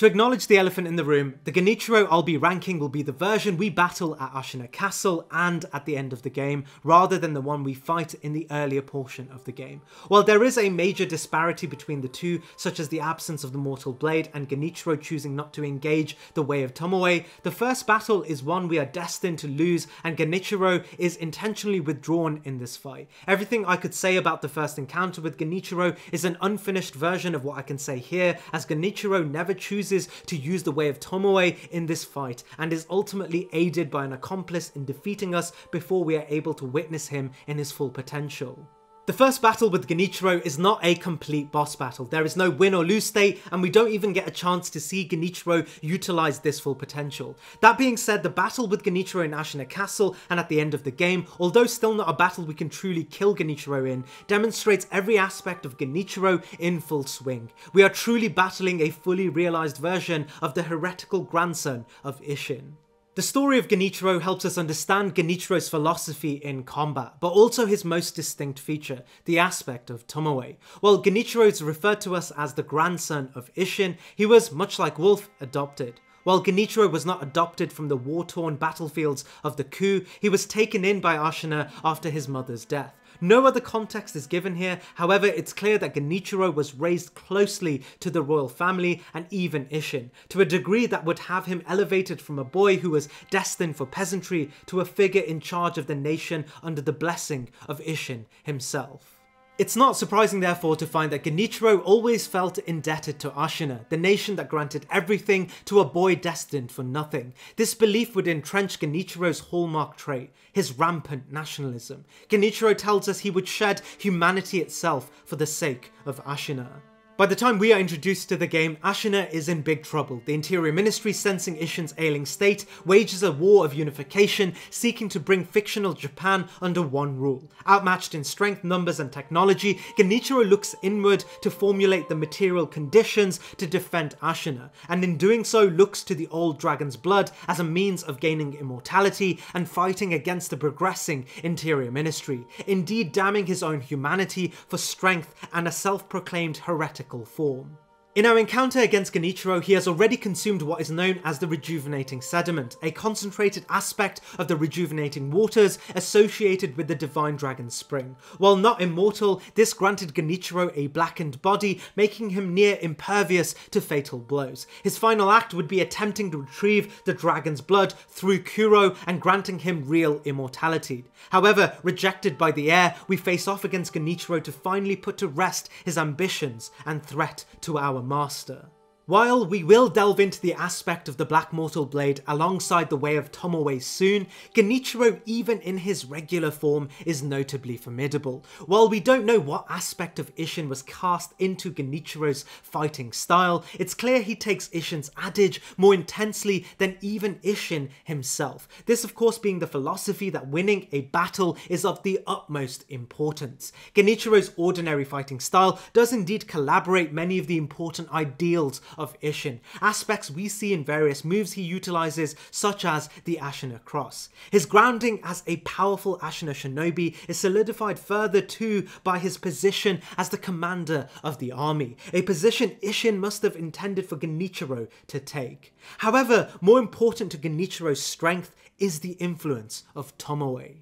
To acknowledge the elephant in the room, the Genichiro I'll be ranking will be the version we battle at Ashina Castle and at the end of the game, rather than the one we fight in the earlier portion of the game. While there is a major disparity between the two, such as the absence of the Mortal Blade and Genichiro choosing not to engage the Way of Tomoe, the first battle is one we are destined to lose and Genichiro is intentionally withdrawn in this fight. Everything I could say about the first encounter with Genichiro is an unfinished version of what I can say here, as Genichiro never chooses to use the way of Tomoe in this fight and is ultimately aided by an accomplice in defeating us before we are able to witness him in his full potential. The first battle with Genichiro is not a complete boss battle. There is no win or lose state, and we don't even get a chance to see Genichiro utilize this full potential. That being said, the battle with Genichiro in Ashina Castle and at the end of the game, although still not a battle we can truly kill Genichiro in, demonstrates every aspect of Genichiro in full swing. We are truly battling a fully realized version of the heretical grandson of Isshin. The story of Genichiro helps us understand Genichiro's philosophy in combat, but also his most distinct feature, the aspect of Tomoe. While Genichiro is referred to us as the grandson of Isshin, he was, much like Wolf, adopted. While Genichiro was not adopted from the war-torn battlefields of the coup, he was taken in by Ashina after his mother's death. No other context is given here, however it's clear that Genichiro was raised closely to the royal family and even Isshin, to a degree that would have him elevated from a boy who was destined for peasantry to a figure in charge of the nation under the blessing of Isshin himself. It's not surprising therefore to find that Genichiro always felt indebted to Ashina, the nation that granted everything to a boy destined for nothing. This belief would entrench Genichiro's hallmark trait, his rampant nationalism. Genichiro tells us he would shed humanity itself for the sake of Ashina. By the time we are introduced to the game, Ashina is in big trouble. The Interior Ministry, sensing Isshin's ailing state, wages a war of unification, seeking to bring fictional Japan under one rule. Outmatched in strength, numbers, and technology, Genichiro looks inward to formulate the material conditions to defend Ashina, and in doing so looks to the old dragon's blood as a means of gaining immortality and fighting against the progressing Interior Ministry, indeed damning his own humanity for strength and a self-proclaimed heretic form. In our encounter against Genichiro, he has already consumed what is known as the Rejuvenating Sediment, a concentrated aspect of the rejuvenating waters associated with the Divine Dragon Spring. While not immortal, this granted Genichiro a blackened body, making him near impervious to fatal blows. His final act would be attempting to retrieve the dragon's blood through Kuro and granting him real immortality. However, rejected by the heir, we face off against Genichiro to finally put to rest his ambitions and threat to our master. While we will delve into the aspect of the Black Mortal Blade alongside the Way of Tomoe soon, Genichiro even in his regular form is notably formidable. While we don't know what aspect of Isshin was cast into Genichiro's fighting style, it's clear he takes Isshin's adage more intensely than even Isshin himself. This of course being the philosophy that winning a battle is of the utmost importance. Genichiro's ordinary fighting style does indeed collaborate many of the important ideals of Isshin, aspects we see in various moves he utilizes, such as the Ashina Cross. His grounding as a powerful Ashina shinobi is solidified further too by his position as the commander of the army, a position Isshin must have intended for Genichiro to take. However, more important to Genichiro's strength is the influence of Tomoe.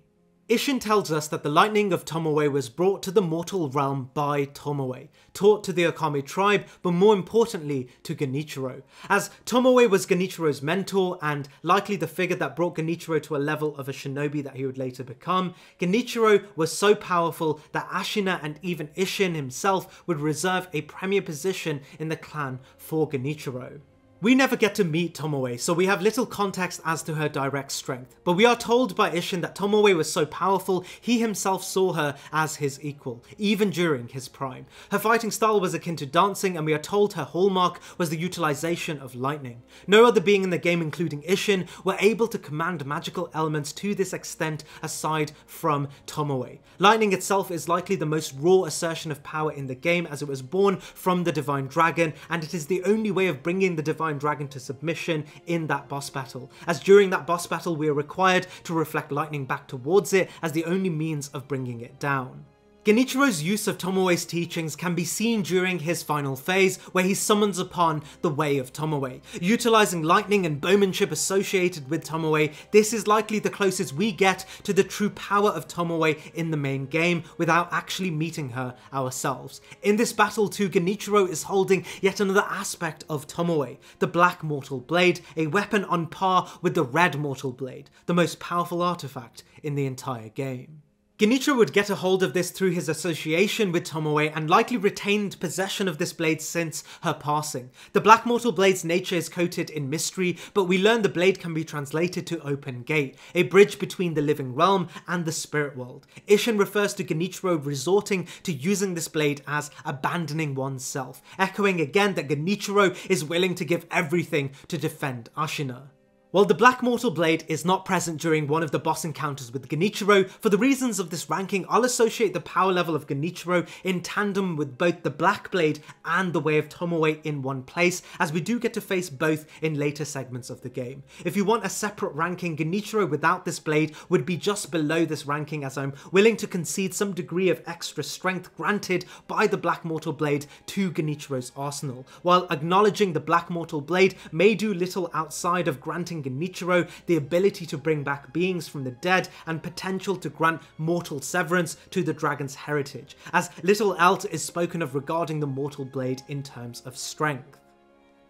Isshin tells us that the lightning of Tomoe was brought to the mortal realm by Tomoe, taught to the Okami tribe, but more importantly to Genichiro. As Tomoe was Genichiro's mentor and likely the figure that brought Genichiro to a level of a shinobi that he would later become, Genichiro was so powerful that Ashina and even Isshin himself would reserve a premier position in the clan for Genichiro. We never get to meet Tomoe, so we have little context as to her direct strength, but we are told by Isshin that Tomoe was so powerful he himself saw her as his equal, even during his prime. Her fighting style was akin to dancing, and we are told her hallmark was the utilization of lightning. No other being in the game, including Isshin, were able to command magical elements to this extent aside from Tomoe. Lightning itself is likely the most raw assertion of power in the game as it was born from the Divine Dragon, and it is the only way of bringing the Divine Divine Dragon to submission in that boss battle, as during that boss battle we are required to reflect lightning back towards it as the only means of bringing it down. Genichiro's use of Tomoe's teachings can be seen during his final phase, where he summons upon the Way of Tomoe. Utilizing lightning and bowmanship associated with Tomoe, this is likely the closest we get to the true power of Tomoe in the main game without actually meeting her ourselves. In this battle too, Genichiro is holding yet another aspect of Tomoe, the Black Mortal Blade, a weapon on par with the Red Mortal Blade, the most powerful artifact in the entire game. Genichiro would get a hold of this through his association with Tomoe and likely retained possession of this blade since her passing. The Black Mortal Blade's nature is coated in mystery, but we learn the blade can be translated to Open Gate, a bridge between the living realm and the spirit world. Isshin refers to Genichiro resorting to using this blade as abandoning oneself, echoing again that Genichiro is willing to give everything to defend Ashina. While the Black Mortal Blade is not present during one of the boss encounters with Genichiro, for the reasons of this ranking, I'll associate the power level of Genichiro in tandem with both the Black Blade and the Way of Tomoe in one place, as we do get to face both in later segments of the game. If you want a separate ranking, Genichiro without this blade would be just below this ranking as I'm willing to concede some degree of extra strength granted by the Black Mortal Blade to Genichiro's arsenal, while acknowledging the Black Mortal Blade may do little outside of granting giving Genichiro the ability to bring back beings from the dead and potential to grant mortal severance to the dragon's heritage, as little else is spoken of regarding the mortal blade in terms of strength.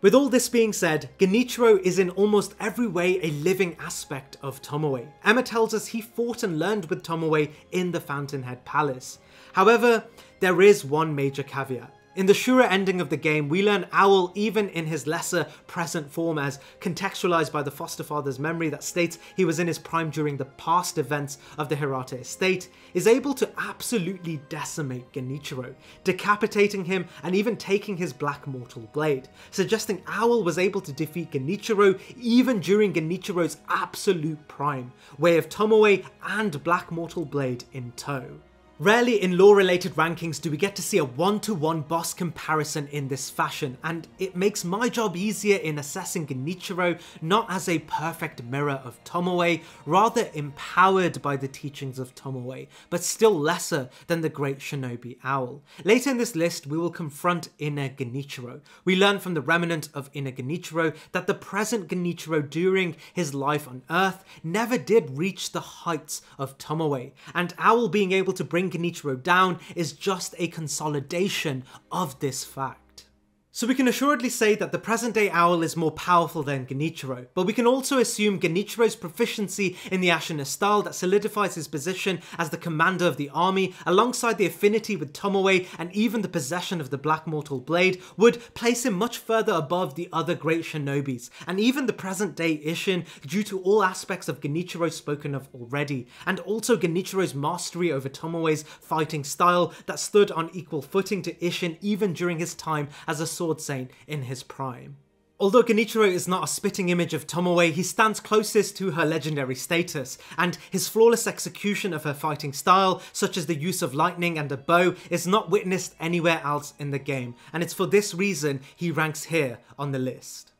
With all this being said, Genichiro is in almost every way a living aspect of Tomoe. Emma tells us he fought and learned with Tomoe in the Fountainhead Palace. However, there is one major caveat. In the Shura ending of the game, we learn Owl, even in his lesser present form as contextualized by the foster father's memory that states he was in his prime during the past events of the Hirata estate, is able to absolutely decimate Genichiro, decapitating him and even taking his black mortal blade, suggesting Owl was able to defeat Genichiro even during Genichiro's absolute prime, way of Tomoe and black mortal blade in tow. Rarely in lore related rankings do we get to see a one-to-one -one boss comparison in this fashion, and it makes my job easier in assessing Genichiro not as a perfect mirror of Tomoe, rather empowered by the teachings of Tomoe, but still lesser than the great shinobi owl. Later in this list we will confront inner Genichiro. We learn from the remnant of inner Genichiro that the present Genichiro during his life on Earth never did reach the heights of Tomoe, and Owl being able to bring Genichiro down is just a consolidation of this fact. So we can assuredly say that the present day Owl is more powerful than Genichiro, but we can also assume Genichiro's proficiency in the Ashina style that solidifies his position as the commander of the army, alongside the affinity with Tomoe and even the possession of the Black Mortal Blade, would place him much further above the other great shinobis, and even the present day Isshin due to all aspects of Genichiro spoken of already, and also Genichiro's mastery over Tomoe's fighting style that stood on equal footing to Isshin even during his time as a sword Sword Saint in his prime. Although Genichiro is not a spitting image of Tomoe, he stands closest to her legendary status, and his flawless execution of her fighting style, such as the use of lightning and a bow, is not witnessed anywhere else in the game, and it's for this reason he ranks here on the list.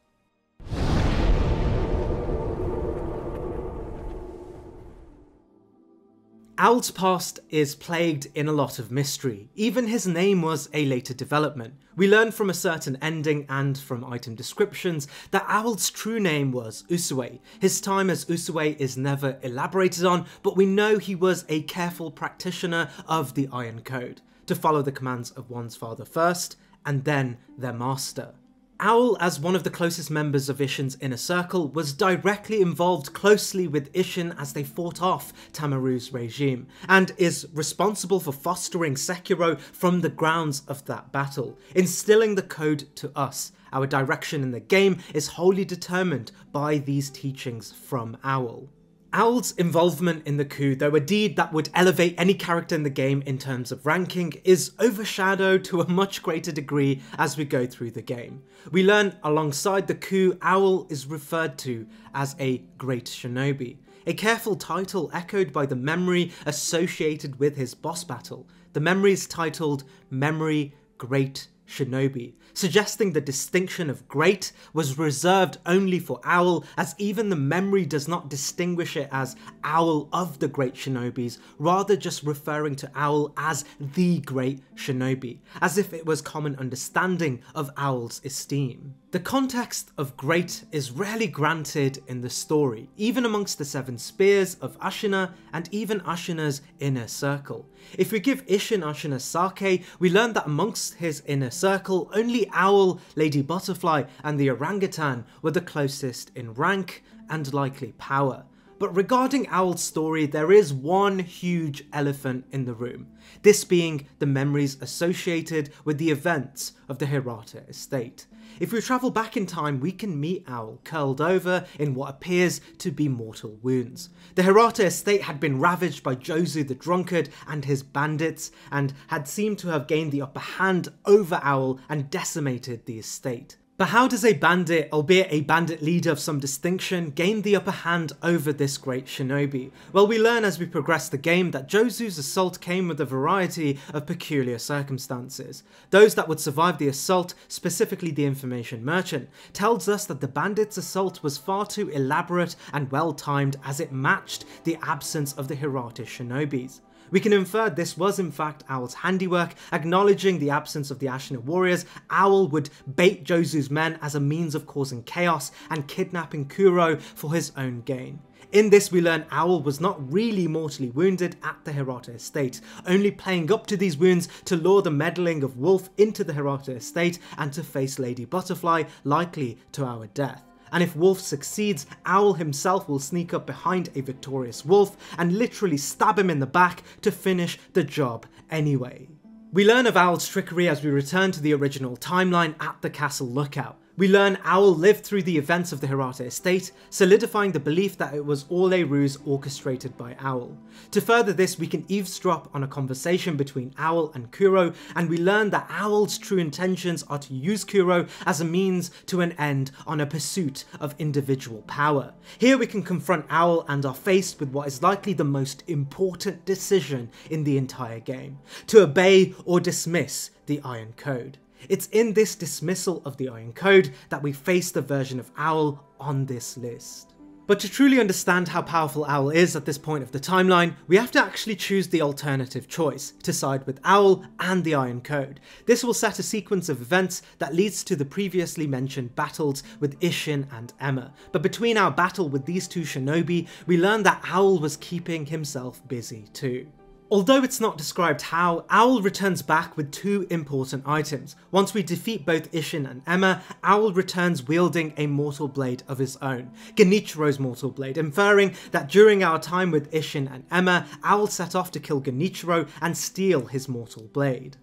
Owl's past is plagued in a lot of mystery. Even his name was a later development. We learn from a certain ending and from item descriptions that Owl's true name was Usui. His time as Usui is never elaborated on, but we know he was a careful practitioner of the Iron Code, to follow the commands of one's father first, and then their master. Owl, as one of the closest members of Isshin's inner circle, was directly involved closely with Isshin as they fought off Tamaru's regime, and is responsible for fostering Sekiro from the grounds of that battle, instilling the code to us. Our direction in the game is wholly determined by these teachings from Owl. Owl's involvement in the coup, though a deed that would elevate any character in the game in terms of ranking, is overshadowed to a much greater degree as we go through the game. We learn alongside the coup, Owl is referred to as a Great Shinobi, a careful title echoed by the memory associated with his boss battle. The memory is titled Memory Great Shinobi, suggesting the distinction of great was reserved only for Owl, as even the memory does not distinguish it as Owl of the Great Shinobis, rather just referring to Owl as the Great Shinobi, as if it was common understanding of Owl's esteem. The context of great is rarely granted in the story, even amongst the seven spears of Ashina and even Ashina's inner circle. If we give Isshin Ashina sake, we learn that amongst his inner circle, only Owl, Lady Butterfly, and the orangutan were the closest in rank and likely power. But regarding Owl's story, there is one huge elephant in the room, this being the memories associated with the events of the Hirata estate. If we travel back in time, we can meet Owl curled over in what appears to be mortal wounds. The Hirata estate had been ravaged by Jozu the Drunkard and his bandits, and had seemed to have gained the upper hand over Owl and decimated the estate. But how does a bandit, albeit a bandit leader of some distinction, gain the upper hand over this great shinobi? Well, we learn as we progress the game that Jozu's assault came with a variety of peculiar circumstances. Those that would survive the assault, specifically the information merchant, tells us that the bandit's assault was far too elaborate and well timed as it matched the absence of the Hirata shinobis. We can infer this was in fact Owl's handiwork, acknowledging the absence of the Ashina warriors, Owl would bait Jozu's men as a means of causing chaos and kidnapping Kuro for his own gain. In this we learn Owl was not really mortally wounded at the Hirata estate, only playing up to these wounds to lure the meddling of Wolf into the Hirata estate and to face Lady Butterfly, likely to our death and if Wolf succeeds, Owl himself will sneak up behind a victorious Wolf and literally stab him in the back to finish the job anyway. We learn of Owl's trickery as we return to the original timeline at the castle lookout, we learn Owl lived through the events of the Hirata estate, solidifying the belief that it was all a ruse orchestrated by Owl. To further this, we can eavesdrop on a conversation between Owl and Kuro, and we learn that Owl's true intentions are to use Kuro as a means to an end on a pursuit of individual power. Here we can confront Owl and are faced with what is likely the most important decision in the entire game, to obey or dismiss the Iron Code. It's in this dismissal of the Iron Code that we face the version of Owl on this list. But to truly understand how powerful Owl is at this point of the timeline, we have to actually choose the alternative choice, to side with Owl and the Iron Code. This will set a sequence of events that leads to the previously mentioned battles with Isshin and Emma. But between our battle with these two shinobi, we learn that Owl was keeping himself busy too. Although it's not described how, Owl returns back with two important items. Once we defeat both Isshin and Emma, Owl returns wielding a mortal blade of his own, Genichiro's mortal blade, inferring that during our time with Isshin and Emma, Owl set off to kill Genichiro and steal his mortal blade.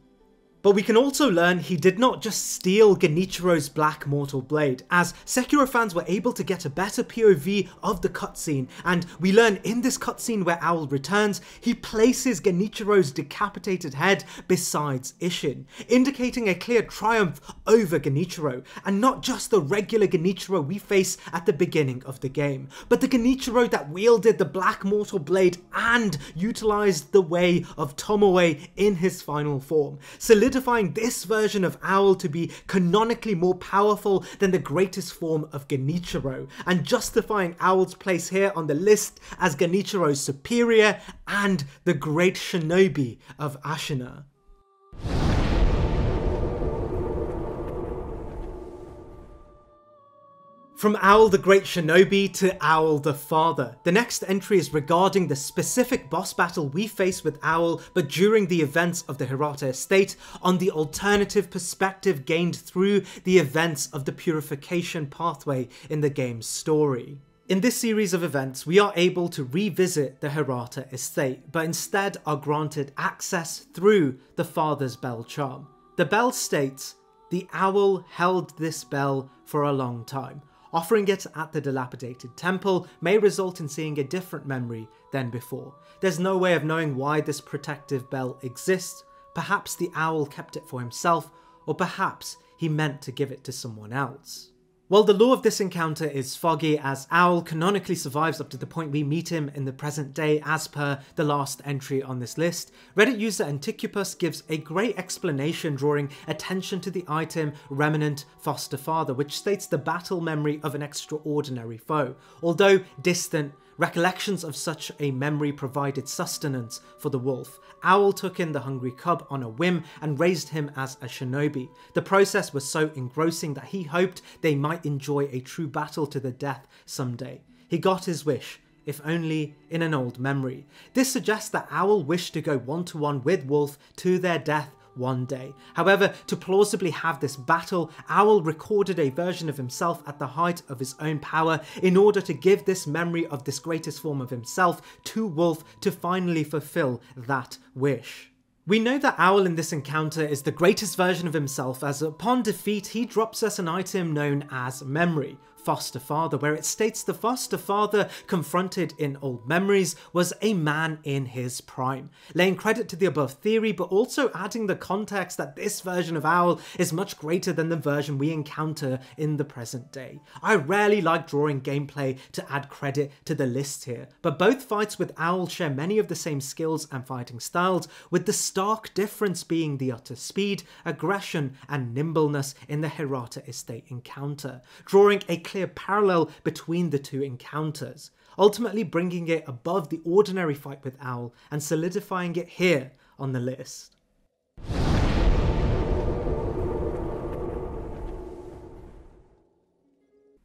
But we can also learn he did not just steal Genichiro's Black Mortal Blade, as Sekiro fans were able to get a better POV of the cutscene, and we learn in this cutscene where Owl returns, he places Genichiro's decapitated head besides Isshin, indicating a clear triumph over Genichiro, and not just the regular Genichiro we face at the beginning of the game, but the Genichiro that wielded the Black Mortal Blade and utilized the way of Tomoe in his final form, solidifying solidifying this version of Owl to be canonically more powerful than the greatest form of Genichiro, and justifying Owl's place here on the list as Genichiro's superior and the great shinobi of Ashina. From Owl the Great Shinobi to Owl the Father. The next entry is regarding the specific boss battle we face with Owl, but during the events of the Hirata estate, on the alternative perspective gained through the events of the purification pathway in the game's story. In this series of events, we are able to revisit the Hirata estate, but instead are granted access through the Father's Bell charm. The bell states, the owl held this bell for a long time, Offering it at the dilapidated temple may result in seeing a different memory than before. There's no way of knowing why this protective bell exists. Perhaps the owl kept it for himself, or perhaps he meant to give it to someone else. While the lore of this encounter is foggy, as Owl canonically survives up to the point we meet him in the present day as per the last entry on this list, Reddit user Antiquipus gives a great explanation drawing attention to the item Remnant Foster Father, which states the battle memory of an extraordinary foe. Although distant, recollections of such a memory provided sustenance for the wolf, Owl took in the hungry cub on a whim and raised him as a shinobi. The process was so engrossing that he hoped they might enjoy a true battle to the death someday. He got his wish, if only in an old memory. This suggests that Owl wished to go one to one with Wolf to their death one day. However, to plausibly have this battle, Owl recorded a version of himself at the height of his own power in order to give this memory of this greatest form of himself to Wolf to finally fulfill that wish. We know that Owl in this encounter is the greatest version of himself as upon defeat he drops us an item known as Memory, foster father, where it states the foster father confronted in old memories was a man in his prime, laying credit to the above theory, but also adding the context that this version of Owl is much greater than the version we encounter in the present day. I rarely like drawing gameplay to add credit to the list here, but both fights with Owl share many of the same skills and fighting styles, with the stark difference being the utter speed, aggression, and nimbleness in the Hirata Estate encounter, drawing a clear parallel between the two encounters, ultimately bringing it above the ordinary fight with Owl and solidifying it here on the list.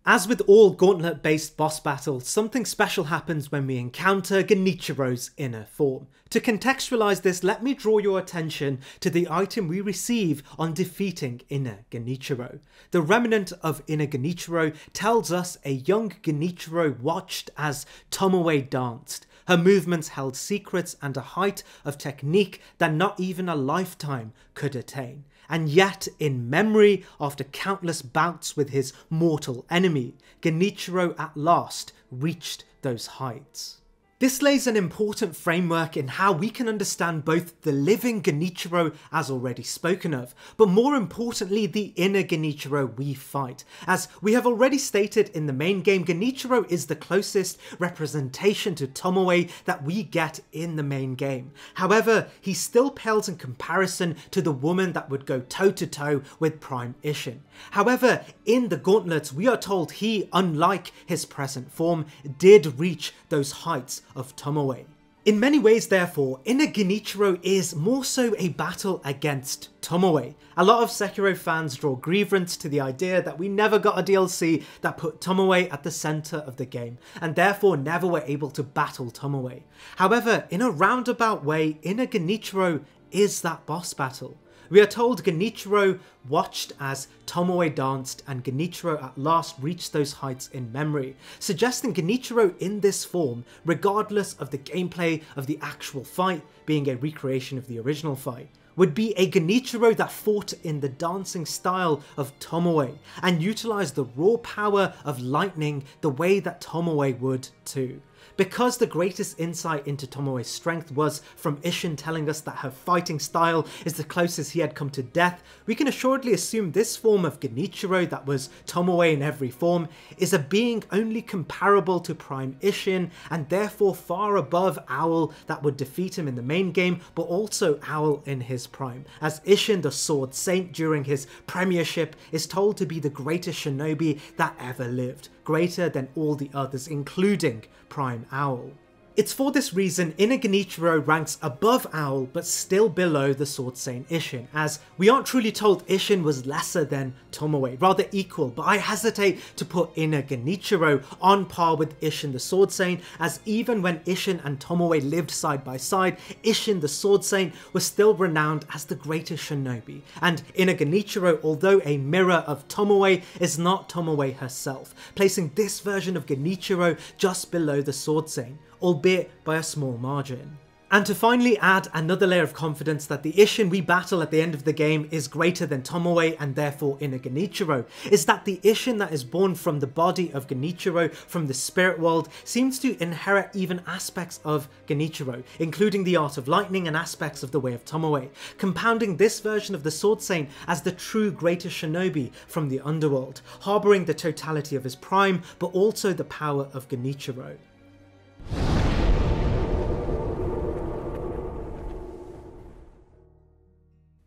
As with all gauntlet based boss battles, something special happens when we encounter Genichiro's inner form. To contextualize this, let me draw your attention to the item we receive on defeating Inner Genichiro. The remnant of Inner Genichiro tells us a young Genichiro watched as Tomoe danced, her movements held secrets and a height of technique that not even a lifetime could attain and yet in memory, after countless bouts with his mortal enemy, Genichiro at last reached those heights. This lays an important framework in how we can understand both the living Genichiro as already spoken of, but more importantly the inner Genichiro we fight. As we have already stated in the main game, Genichiro is the closest representation to Tomoe that we get in the main game. However, he still pales in comparison to the woman that would go toe to toe with Prime Isshin. However, in the Gauntlets, we are told he, unlike his present form, did reach those heights of Tomoe. In many ways, therefore, Inner Genichiro is more so a battle against Tomoe. A lot of Sekiro fans draw grievance to the idea that we never got a DLC that put Tomoe at the centre of the game, and therefore never were able to battle Tomoe. However, in a roundabout way, Inner Genichiro is that boss battle. We are told Genichiro watched as Tomoe danced and Genichiro at last reached those heights in memory, suggesting Genichiro in this form, regardless of the gameplay of the actual fight being a recreation of the original fight, would be a Genichiro that fought in the dancing style of Tomoe and utilised the raw power of lightning the way that Tomoe would too. Because the greatest insight into Tomoe's strength was from Isshin telling us that her fighting style is the closest he had come to death, we can assuredly assume this form of Genichiro that was Tomoe in every form is a being only comparable to Prime Isshin and therefore far above Owl that would defeat him in the main game, but also Owl in his prime, as Isshin the Sword Saint during his premiership is told to be the greatest shinobi that ever lived, greater than all the others, including Prime Owl. It's for this reason Inner Genichiro ranks above Owl but still below the Sword Saint Isshin, as we aren't truly told Isshin was lesser than Tomoe, rather equal, but I hesitate to put Inner Genichiro on par with Isshin the Sword Saint, as even when Isshin and Tomoe lived side by side, Isshin the Sword Saint was still renowned as the greatest shinobi, and Inner Genichiro, although a mirror of Tomoe, is not Tomoe herself, placing this version of Genichiro just below the Sword Saint albeit by a small margin. And to finally add another layer of confidence that the Isshin we battle at the end of the game is greater than Tomoe and therefore Inner Genichiro, is that the Isshin that is born from the body of Genichiro from the spirit world seems to inherit even aspects of Genichiro, including the art of lightning and aspects of the way of Tomoe, compounding this version of the Sword Saint as the true greatest shinobi from the underworld, harbouring the totality of his prime but also the power of Genichiro.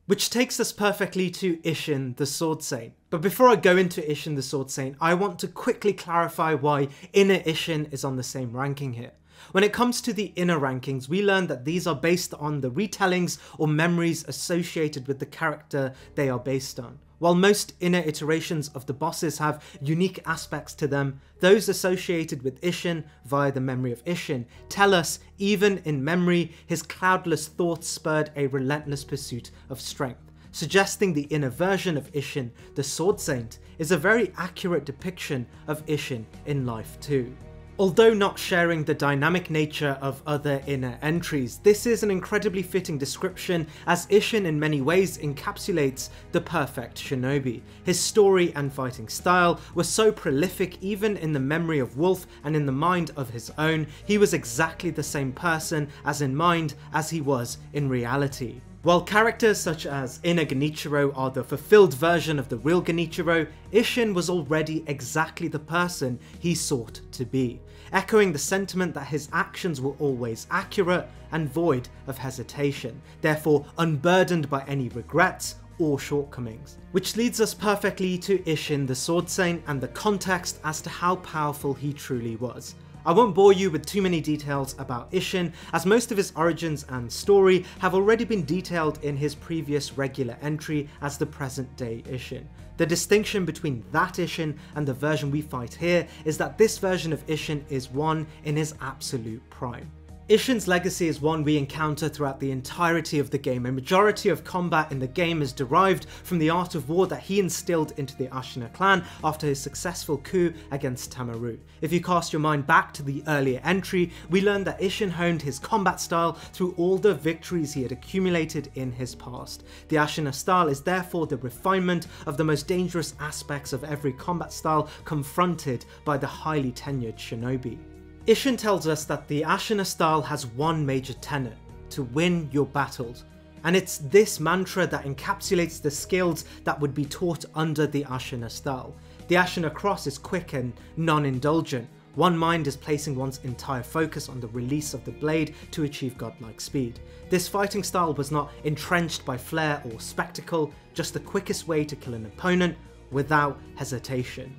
Which takes us perfectly to Isshin the Sword Saint. But before I go into Isshin the Sword Saint, I want to quickly clarify why Inner Isshin is on the same ranking here. When it comes to the inner rankings, we learn that these are based on the retellings or memories associated with the character they are based on. While most inner iterations of the bosses have unique aspects to them, those associated with Isshin via the memory of Isshin tell us, even in memory, his cloudless thoughts spurred a relentless pursuit of strength, suggesting the inner version of Isshin, the Sword Saint, is a very accurate depiction of Isshin in life too. Although not sharing the dynamic nature of other inner entries, this is an incredibly fitting description as Isshin in many ways encapsulates the perfect shinobi. His story and fighting style were so prolific even in the memory of Wolf and in the mind of his own, he was exactly the same person as in mind as he was in reality. While characters such as Inner Genichiro are the fulfilled version of the real Genichiro, Isshin was already exactly the person he sought to be, echoing the sentiment that his actions were always accurate and void of hesitation, therefore unburdened by any regrets or shortcomings. Which leads us perfectly to Isshin the Sword Saint and the context as to how powerful he truly was. I won't bore you with too many details about Isshin, as most of his origins and story have already been detailed in his previous regular entry as the present day Isshin. The distinction between that Isshin and the version we fight here is that this version of Ishin is one in his absolute prime. Isshin's legacy is one we encounter throughout the entirety of the game. A majority of combat in the game is derived from the art of war that he instilled into the Ashina clan after his successful coup against Tamaru. If you cast your mind back to the earlier entry, we learn that Isshin honed his combat style through all the victories he had accumulated in his past. The Ashina style is therefore the refinement of the most dangerous aspects of every combat style confronted by the highly tenured shinobi. Isshin tells us that the Ashina style has one major tenet, to win your battles, and it's this mantra that encapsulates the skills that would be taught under the Ashina style. The Ashina cross is quick and non-indulgent, one mind is placing one's entire focus on the release of the blade to achieve godlike speed. This fighting style was not entrenched by flair or spectacle, just the quickest way to kill an opponent without hesitation.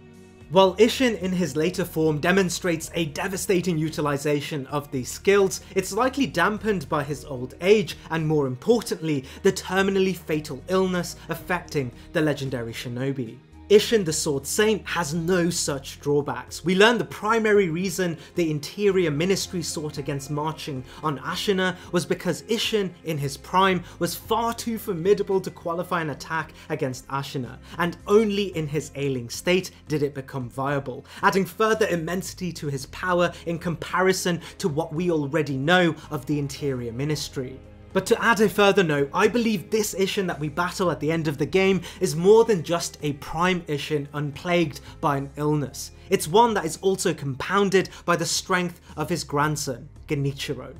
While Isshin in his later form demonstrates a devastating utilization of these skills, it's likely dampened by his old age and more importantly, the terminally fatal illness affecting the legendary shinobi. Isshin the Sword Saint has no such drawbacks. We learn the primary reason the Interior Ministry sought against marching on Ashina was because Isshin, in his prime, was far too formidable to qualify an attack against Ashina, and only in his ailing state did it become viable, adding further immensity to his power in comparison to what we already know of the Interior Ministry. But to add a further note, I believe this Isshin that we battle at the end of the game is more than just a prime Isshin unplagued by an illness. It's one that is also compounded by the strength of his grandson, Genichiro.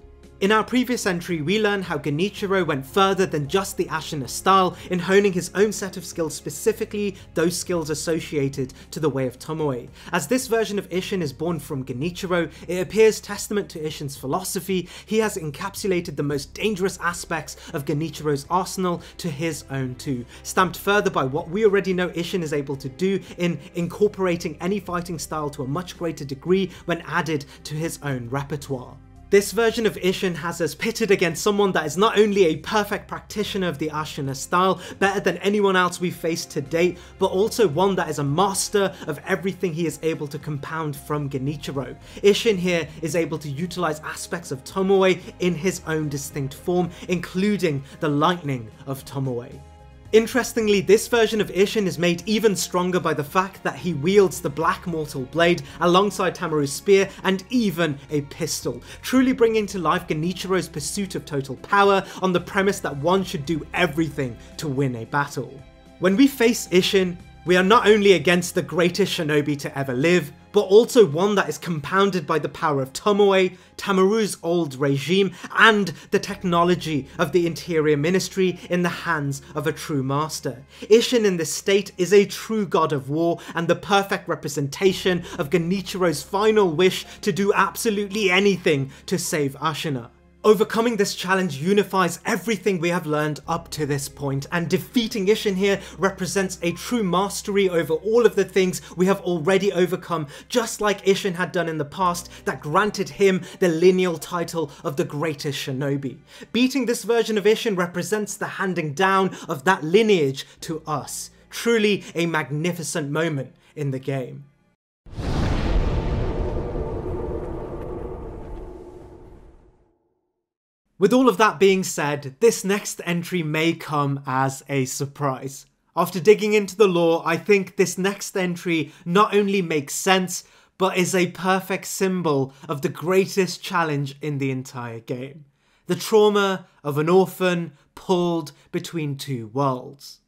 In our previous entry, we learned how Genichiro went further than just the Ashina style in honing his own set of skills, specifically those skills associated to the Way of Tomoe. As this version of Isshin is born from Genichiro, it appears testament to Isshin's philosophy, he has encapsulated the most dangerous aspects of Genichiro's arsenal to his own too, stamped further by what we already know Isshin is able to do in incorporating any fighting style to a much greater degree when added to his own repertoire. This version of Isshin has us pitted against someone that is not only a perfect practitioner of the Ashina style, better than anyone else we've faced to date, but also one that is a master of everything he is able to compound from Genichiro. Isshin here is able to utilize aspects of Tomoe in his own distinct form, including the lightning of Tomoe. Interestingly, this version of Isshin is made even stronger by the fact that he wields the Black Mortal Blade alongside Tamaru's spear and even a pistol, truly bringing to life Genichiro's pursuit of total power on the premise that one should do everything to win a battle. When we face Isshin, we are not only against the greatest shinobi to ever live, but also one that is compounded by the power of Tomoe, Tamaru's old regime, and the technology of the Interior Ministry in the hands of a true master. Isshin in this state is a true god of war and the perfect representation of Genichiro's final wish to do absolutely anything to save Ashina. Overcoming this challenge unifies everything we have learned up to this point, and defeating Isshin here represents a true mastery over all of the things we have already overcome, just like Isshin had done in the past that granted him the lineal title of the greatest shinobi. Beating this version of Isshin represents the handing down of that lineage to us. Truly a magnificent moment in the game. With all of that being said, this next entry may come as a surprise. After digging into the lore, I think this next entry not only makes sense, but is a perfect symbol of the greatest challenge in the entire game. The trauma of an orphan pulled between two worlds.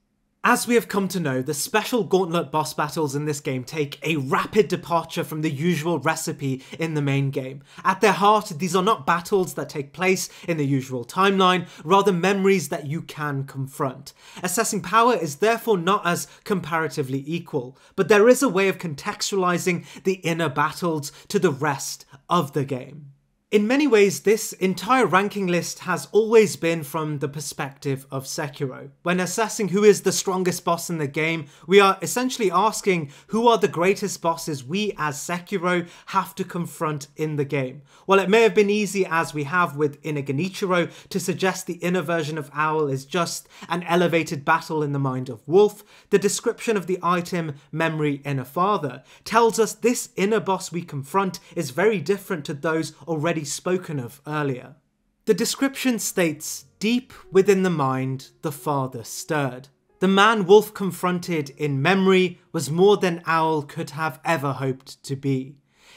As we have come to know, the special gauntlet boss battles in this game take a rapid departure from the usual recipe in the main game. At their heart, these are not battles that take place in the usual timeline, rather memories that you can confront. Assessing power is therefore not as comparatively equal, but there is a way of contextualizing the inner battles to the rest of the game. In many ways, this entire ranking list has always been from the perspective of Sekiro. When assessing who is the strongest boss in the game, we are essentially asking who are the greatest bosses we as Sekiro have to confront in the game. While it may have been easy as we have with Inner Genichiro to suggest the inner version of Owl is just an elevated battle in the mind of Wolf, the description of the item Memory Inner Father tells us this inner boss we confront is very different to those already spoken of earlier. The description states, Deep within the mind, the father stirred. The man Wolf confronted in memory was more than Owl could have ever hoped to be.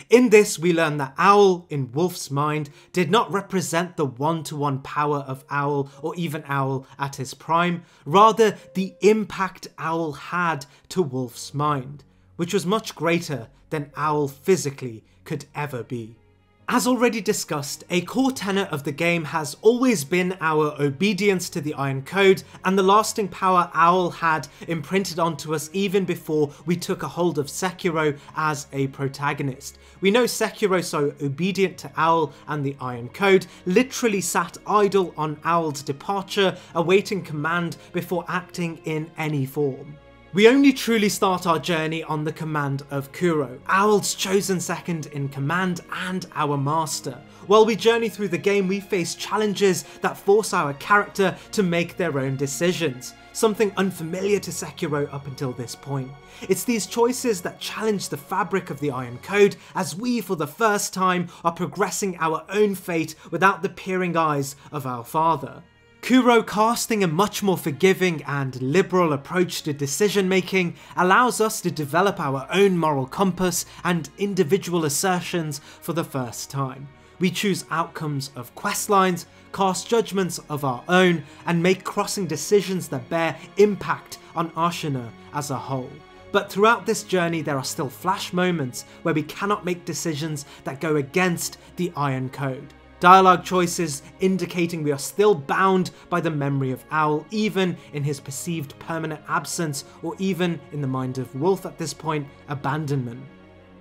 In this, we learn that Owl, in Wolf's mind, did not represent the one to one power of Owl or even Owl at his prime, rather, the impact Owl had to Wolf's mind, which was much greater than Owl physically could ever be. As already discussed, a core tenet of the game has always been our obedience to the Iron Code and the lasting power Owl had imprinted onto us even before we took a hold of Sekiro as a protagonist. We know Sekiro, so obedient to Owl and the Iron Code, literally sat idle on Owl's departure, awaiting command before acting in any form. We only truly start our journey on the command of Kuro, Owl's chosen second in command and our master. While we journey through the game, we face challenges that force our character to make their own decisions, something unfamiliar to Sekiro up until this point. It's these choices that challenge the fabric of the Iron Code as we, for the first time, are progressing our own fate without the peering eyes of our father. Kuro casting a much more forgiving and liberal approach to decision making allows us to develop our own moral compass and individual assertions for the first time. We choose outcomes of questlines, cast judgments of our own, and make crossing decisions that bear impact on Ashina as a whole. But throughout this journey, there are still flash moments where we cannot make decisions that go against the Iron Code. Dialogue choices indicating we are still bound by the memory of Owl, even in his perceived permanent absence, or even in the mind of Wolf at this point, abandonment.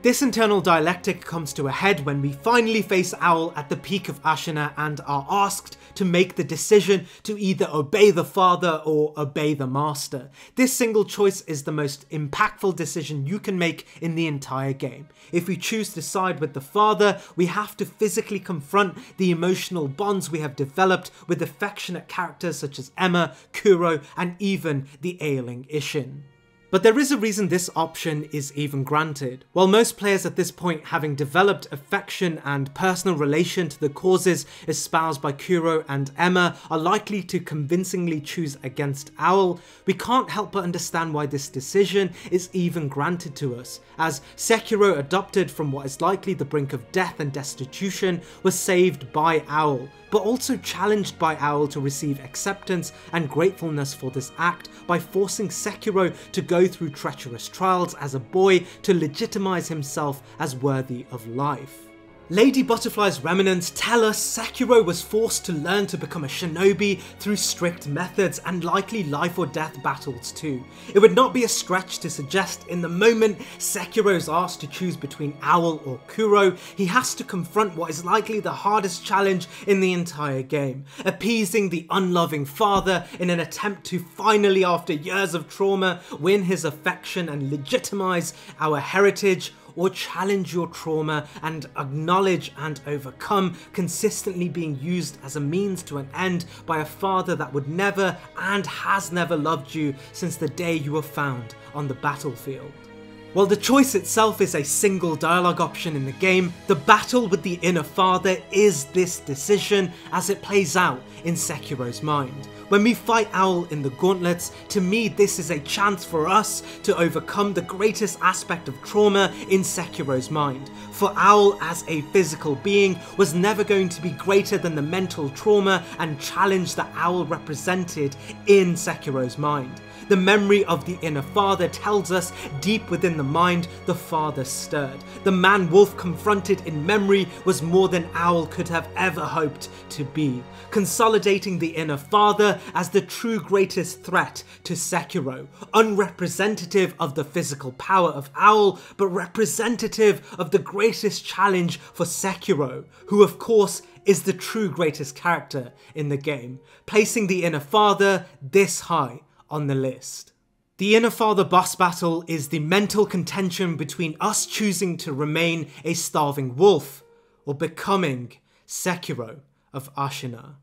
This internal dialectic comes to a head when we finally face Owl at the peak of Ashina and are asked to make the decision to either obey the father or obey the master. This single choice is the most impactful decision you can make in the entire game. If we choose to side with the father, we have to physically confront the emotional bonds we have developed with affectionate characters such as Emma, Kuro, and even the ailing Isshin. But there is a reason this option is even granted. While most players at this point having developed affection and personal relation to the causes espoused by Kuro and Emma are likely to convincingly choose against Owl, we can't help but understand why this decision is even granted to us, as Sekiro adopted from what is likely the brink of death and destitution was saved by Owl, but also challenged by Owl to receive acceptance and gratefulness for this act by forcing Sekiro to go through treacherous trials as a boy to legitimize himself as worthy of life. Lady Butterfly's remnants tell us Sekiro was forced to learn to become a shinobi through strict methods and likely life or death battles too. It would not be a stretch to suggest in the moment Sekiro is asked to choose between Owl or Kuro, he has to confront what is likely the hardest challenge in the entire game, appeasing the unloving father in an attempt to finally after years of trauma win his affection and legitimize our heritage or challenge your trauma and acknowledge and overcome, consistently being used as a means to an end by a father that would never and has never loved you since the day you were found on the battlefield. While the choice itself is a single dialogue option in the game, the battle with the inner father is this decision as it plays out in Sekiro's mind. When we fight Owl in the gauntlets, to me this is a chance for us to overcome the greatest aspect of trauma in Sekiro's mind. For Owl as a physical being was never going to be greater than the mental trauma and challenge that Owl represented in Sekiro's mind. The memory of the inner father tells us deep within the mind the father stirred. The man Wolf confronted in memory was more than Owl could have ever hoped to be, consolidating the inner father as the true greatest threat to Sekiro, unrepresentative of the physical power of Owl, but representative of the greatest challenge for Sekiro, who of course is the true greatest character in the game, placing the inner father this high on the list. The Inner Father boss battle is the mental contention between us choosing to remain a starving wolf or becoming Sekiro of Ashina.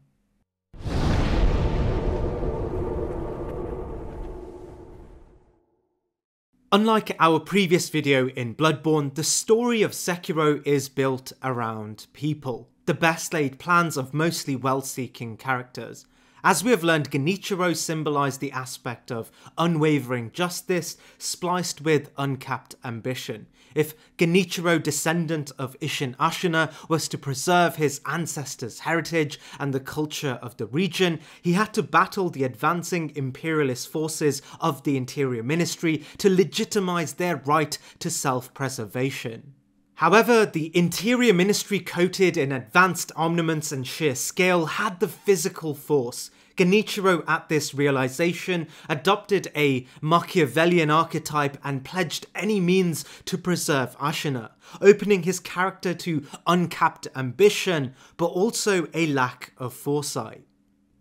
Unlike our previous video in Bloodborne, the story of Sekiro is built around people, the best laid plans of mostly well-seeking characters. As we have learned, Genichiro symbolised the aspect of unwavering justice spliced with uncapped ambition. If Genichiro, descendant of Isshin Ashina, was to preserve his ancestors' heritage and the culture of the region, he had to battle the advancing imperialist forces of the Interior Ministry to legitimize their right to self-preservation. However, the Interior Ministry coated in advanced armaments and sheer scale had the physical force. Genichiro at this realization adopted a Machiavellian archetype and pledged any means to preserve Ashina, opening his character to uncapped ambition, but also a lack of foresight.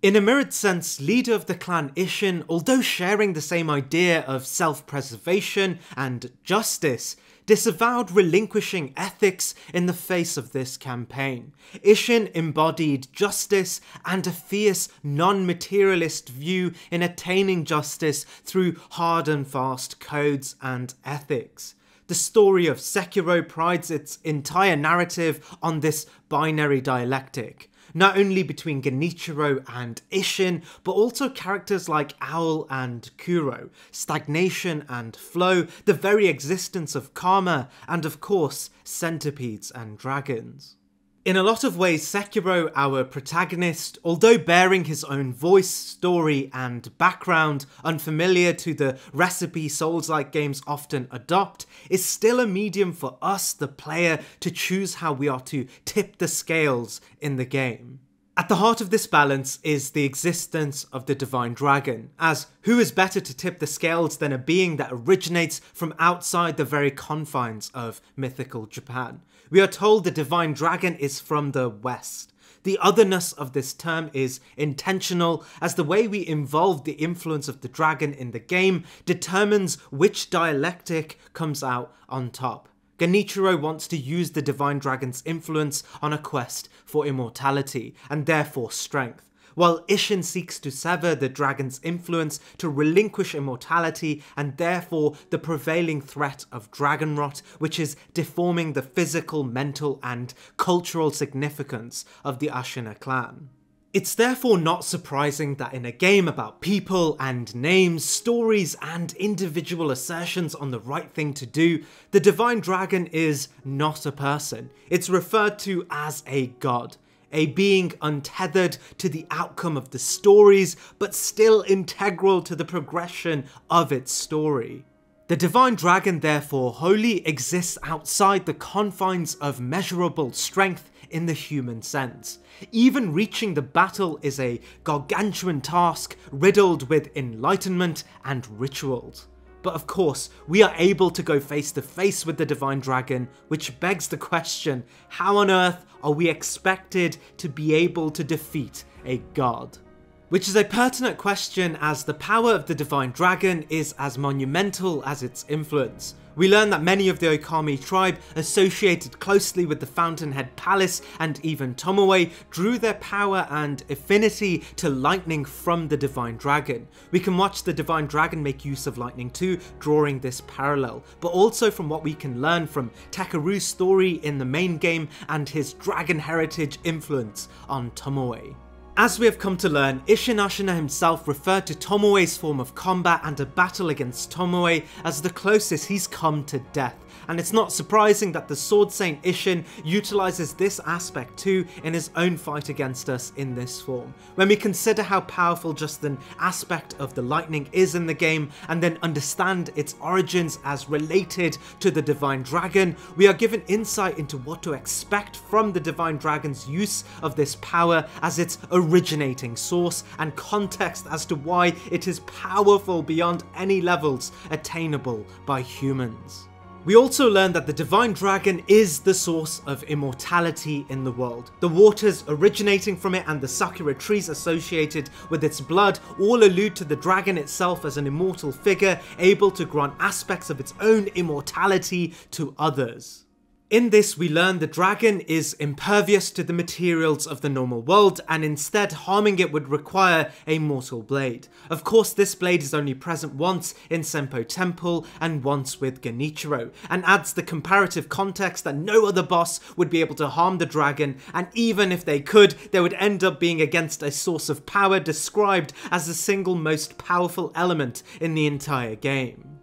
In a mirrored sense, leader of the clan Isshin, although sharing the same idea of self-preservation and justice, disavowed relinquishing ethics in the face of this campaign. Isshin embodied justice and a fierce, non-materialist view in attaining justice through hard and fast codes and ethics. The story of Sekiro prides its entire narrative on this binary dialectic not only between Genichiro and Isshin, but also characters like Owl and Kuro, stagnation and flow, the very existence of karma, and of course, centipedes and dragons. In a lot of ways, Sekiro, our protagonist, although bearing his own voice, story, and background unfamiliar to the recipe Souls like games often adopt, is still a medium for us, the player, to choose how we are to tip the scales in the game. At the heart of this balance is the existence of the Divine Dragon, as who is better to tip the scales than a being that originates from outside the very confines of mythical Japan? We are told the Divine Dragon is from the West. The otherness of this term is intentional, as the way we involve the influence of the dragon in the game determines which dialectic comes out on top. Genichiro wants to use the Divine Dragon's influence on a quest for immortality, and therefore strength, while Isshin seeks to sever the dragon's influence to relinquish immortality and therefore the prevailing threat of dragon rot, which is deforming the physical, mental, and cultural significance of the Ashina clan. It's therefore not surprising that in a game about people and names, stories, and individual assertions on the right thing to do, the Divine Dragon is not a person. It's referred to as a god, a being untethered to the outcome of the stories, but still integral to the progression of its story. The Divine Dragon therefore wholly exists outside the confines of measurable strength in the human sense. Even reaching the battle is a gargantuan task riddled with enlightenment and rituals. But of course, we are able to go face to face with the Divine Dragon, which begs the question how on earth are we expected to be able to defeat a god? Which is a pertinent question as the power of the Divine Dragon is as monumental as its influence. We learn that many of the Okami tribe associated closely with the Fountainhead Palace and even Tomoe drew their power and affinity to lightning from the Divine Dragon. We can watch the Divine Dragon make use of lightning too, drawing this parallel, but also from what we can learn from Takeru's story in the main game and his dragon heritage influence on Tomoe. As we have come to learn, Isshin Ashina himself referred to Tomoe's form of combat and a battle against Tomoe as the closest he's come to death, and it's not surprising that the Sword Saint Isshin utilises this aspect too in his own fight against us in this form. When we consider how powerful just an aspect of the lightning is in the game, and then understand its origins as related to the Divine Dragon, we are given insight into what to expect from the Divine Dragon's use of this power as its originating source and context as to why it is powerful beyond any levels attainable by humans. We also learn that the Divine Dragon is the source of immortality in the world. The waters originating from it and the Sakura trees associated with its blood all allude to the dragon itself as an immortal figure able to grant aspects of its own immortality to others. In this, we learn the dragon is impervious to the materials of the normal world, and instead harming it would require a mortal blade. Of course, this blade is only present once in Senpo Temple and once with Genichiro, and adds the comparative context that no other boss would be able to harm the dragon, and even if they could, they would end up being against a source of power described as the single most powerful element in the entire game.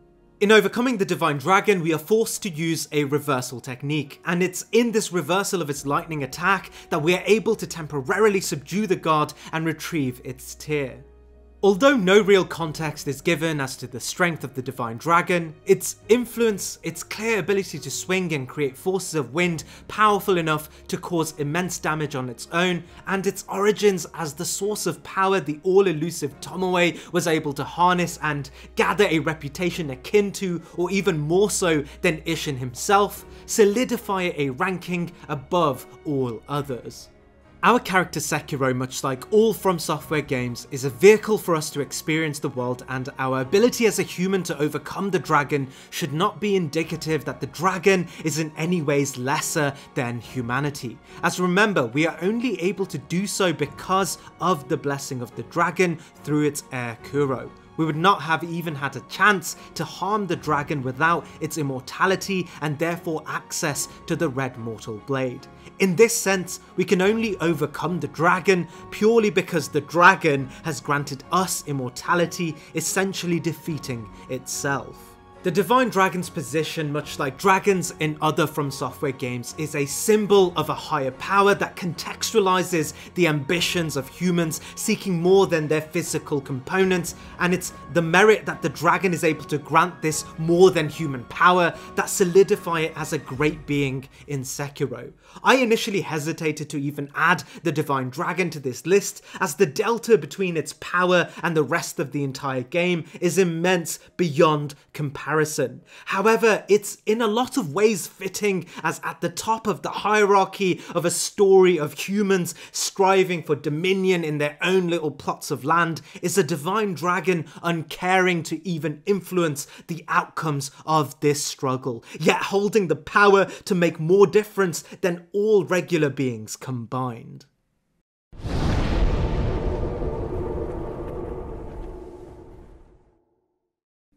In overcoming the Divine Dragon, we are forced to use a reversal technique, and it's in this reversal of its lightning attack that we are able to temporarily subdue the god and retrieve its tear. Although no real context is given as to the strength of the Divine Dragon, its influence, its clear ability to swing and create forces of wind powerful enough to cause immense damage on its own, and its origins as the source of power the all-elusive Tomoe was able to harness and gather a reputation akin to, or even more so than Isshin himself, solidify a ranking above all others. Our character Sekiro, much like all From Software games, is a vehicle for us to experience the world and our ability as a human to overcome the dragon should not be indicative that the dragon is in any ways lesser than humanity. As remember, we are only able to do so because of the blessing of the dragon through its heir Kuro. We would not have even had a chance to harm the dragon without its immortality and therefore access to the Red Mortal Blade. In this sense, we can only overcome the dragon purely because the dragon has granted us immortality, essentially defeating itself. The Divine Dragon's position, much like dragons in other From Software games, is a symbol of a higher power that contextualizes the ambitions of humans seeking more than their physical components, and it's the merit that the dragon is able to grant this more than human power that solidify it as a great being in Sekiro. I initially hesitated to even add the Divine Dragon to this list, as the delta between its power and the rest of the entire game is immense beyond comparison. However, it's in a lot of ways fitting as at the top of the hierarchy of a story of humans striving for dominion in their own little plots of land is a divine dragon uncaring to even influence the outcomes of this struggle, yet holding the power to make more difference than all regular beings combined.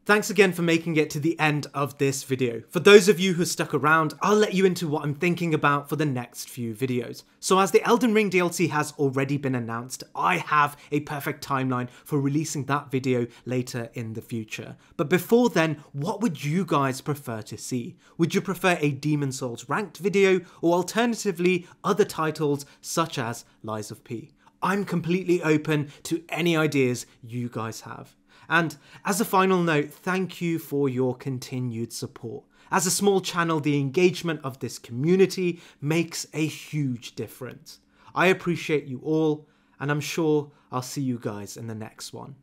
Thanks again for making it to the end of this video. For those of you who stuck around, I'll let you into what I'm thinking about for the next few videos. So as the Elden Ring DLC has already been announced, I have a perfect timeline for releasing that video later in the future. But before then, what would you guys prefer to see? Would you prefer a Demon Souls ranked video, or alternatively, other titles such as Lies of P? I'm completely open to any ideas you guys have. And as a final note, thank you for your continued support. As a small channel, the engagement of this community makes a huge difference. I appreciate you all, and I'm sure I'll see you guys in the next one.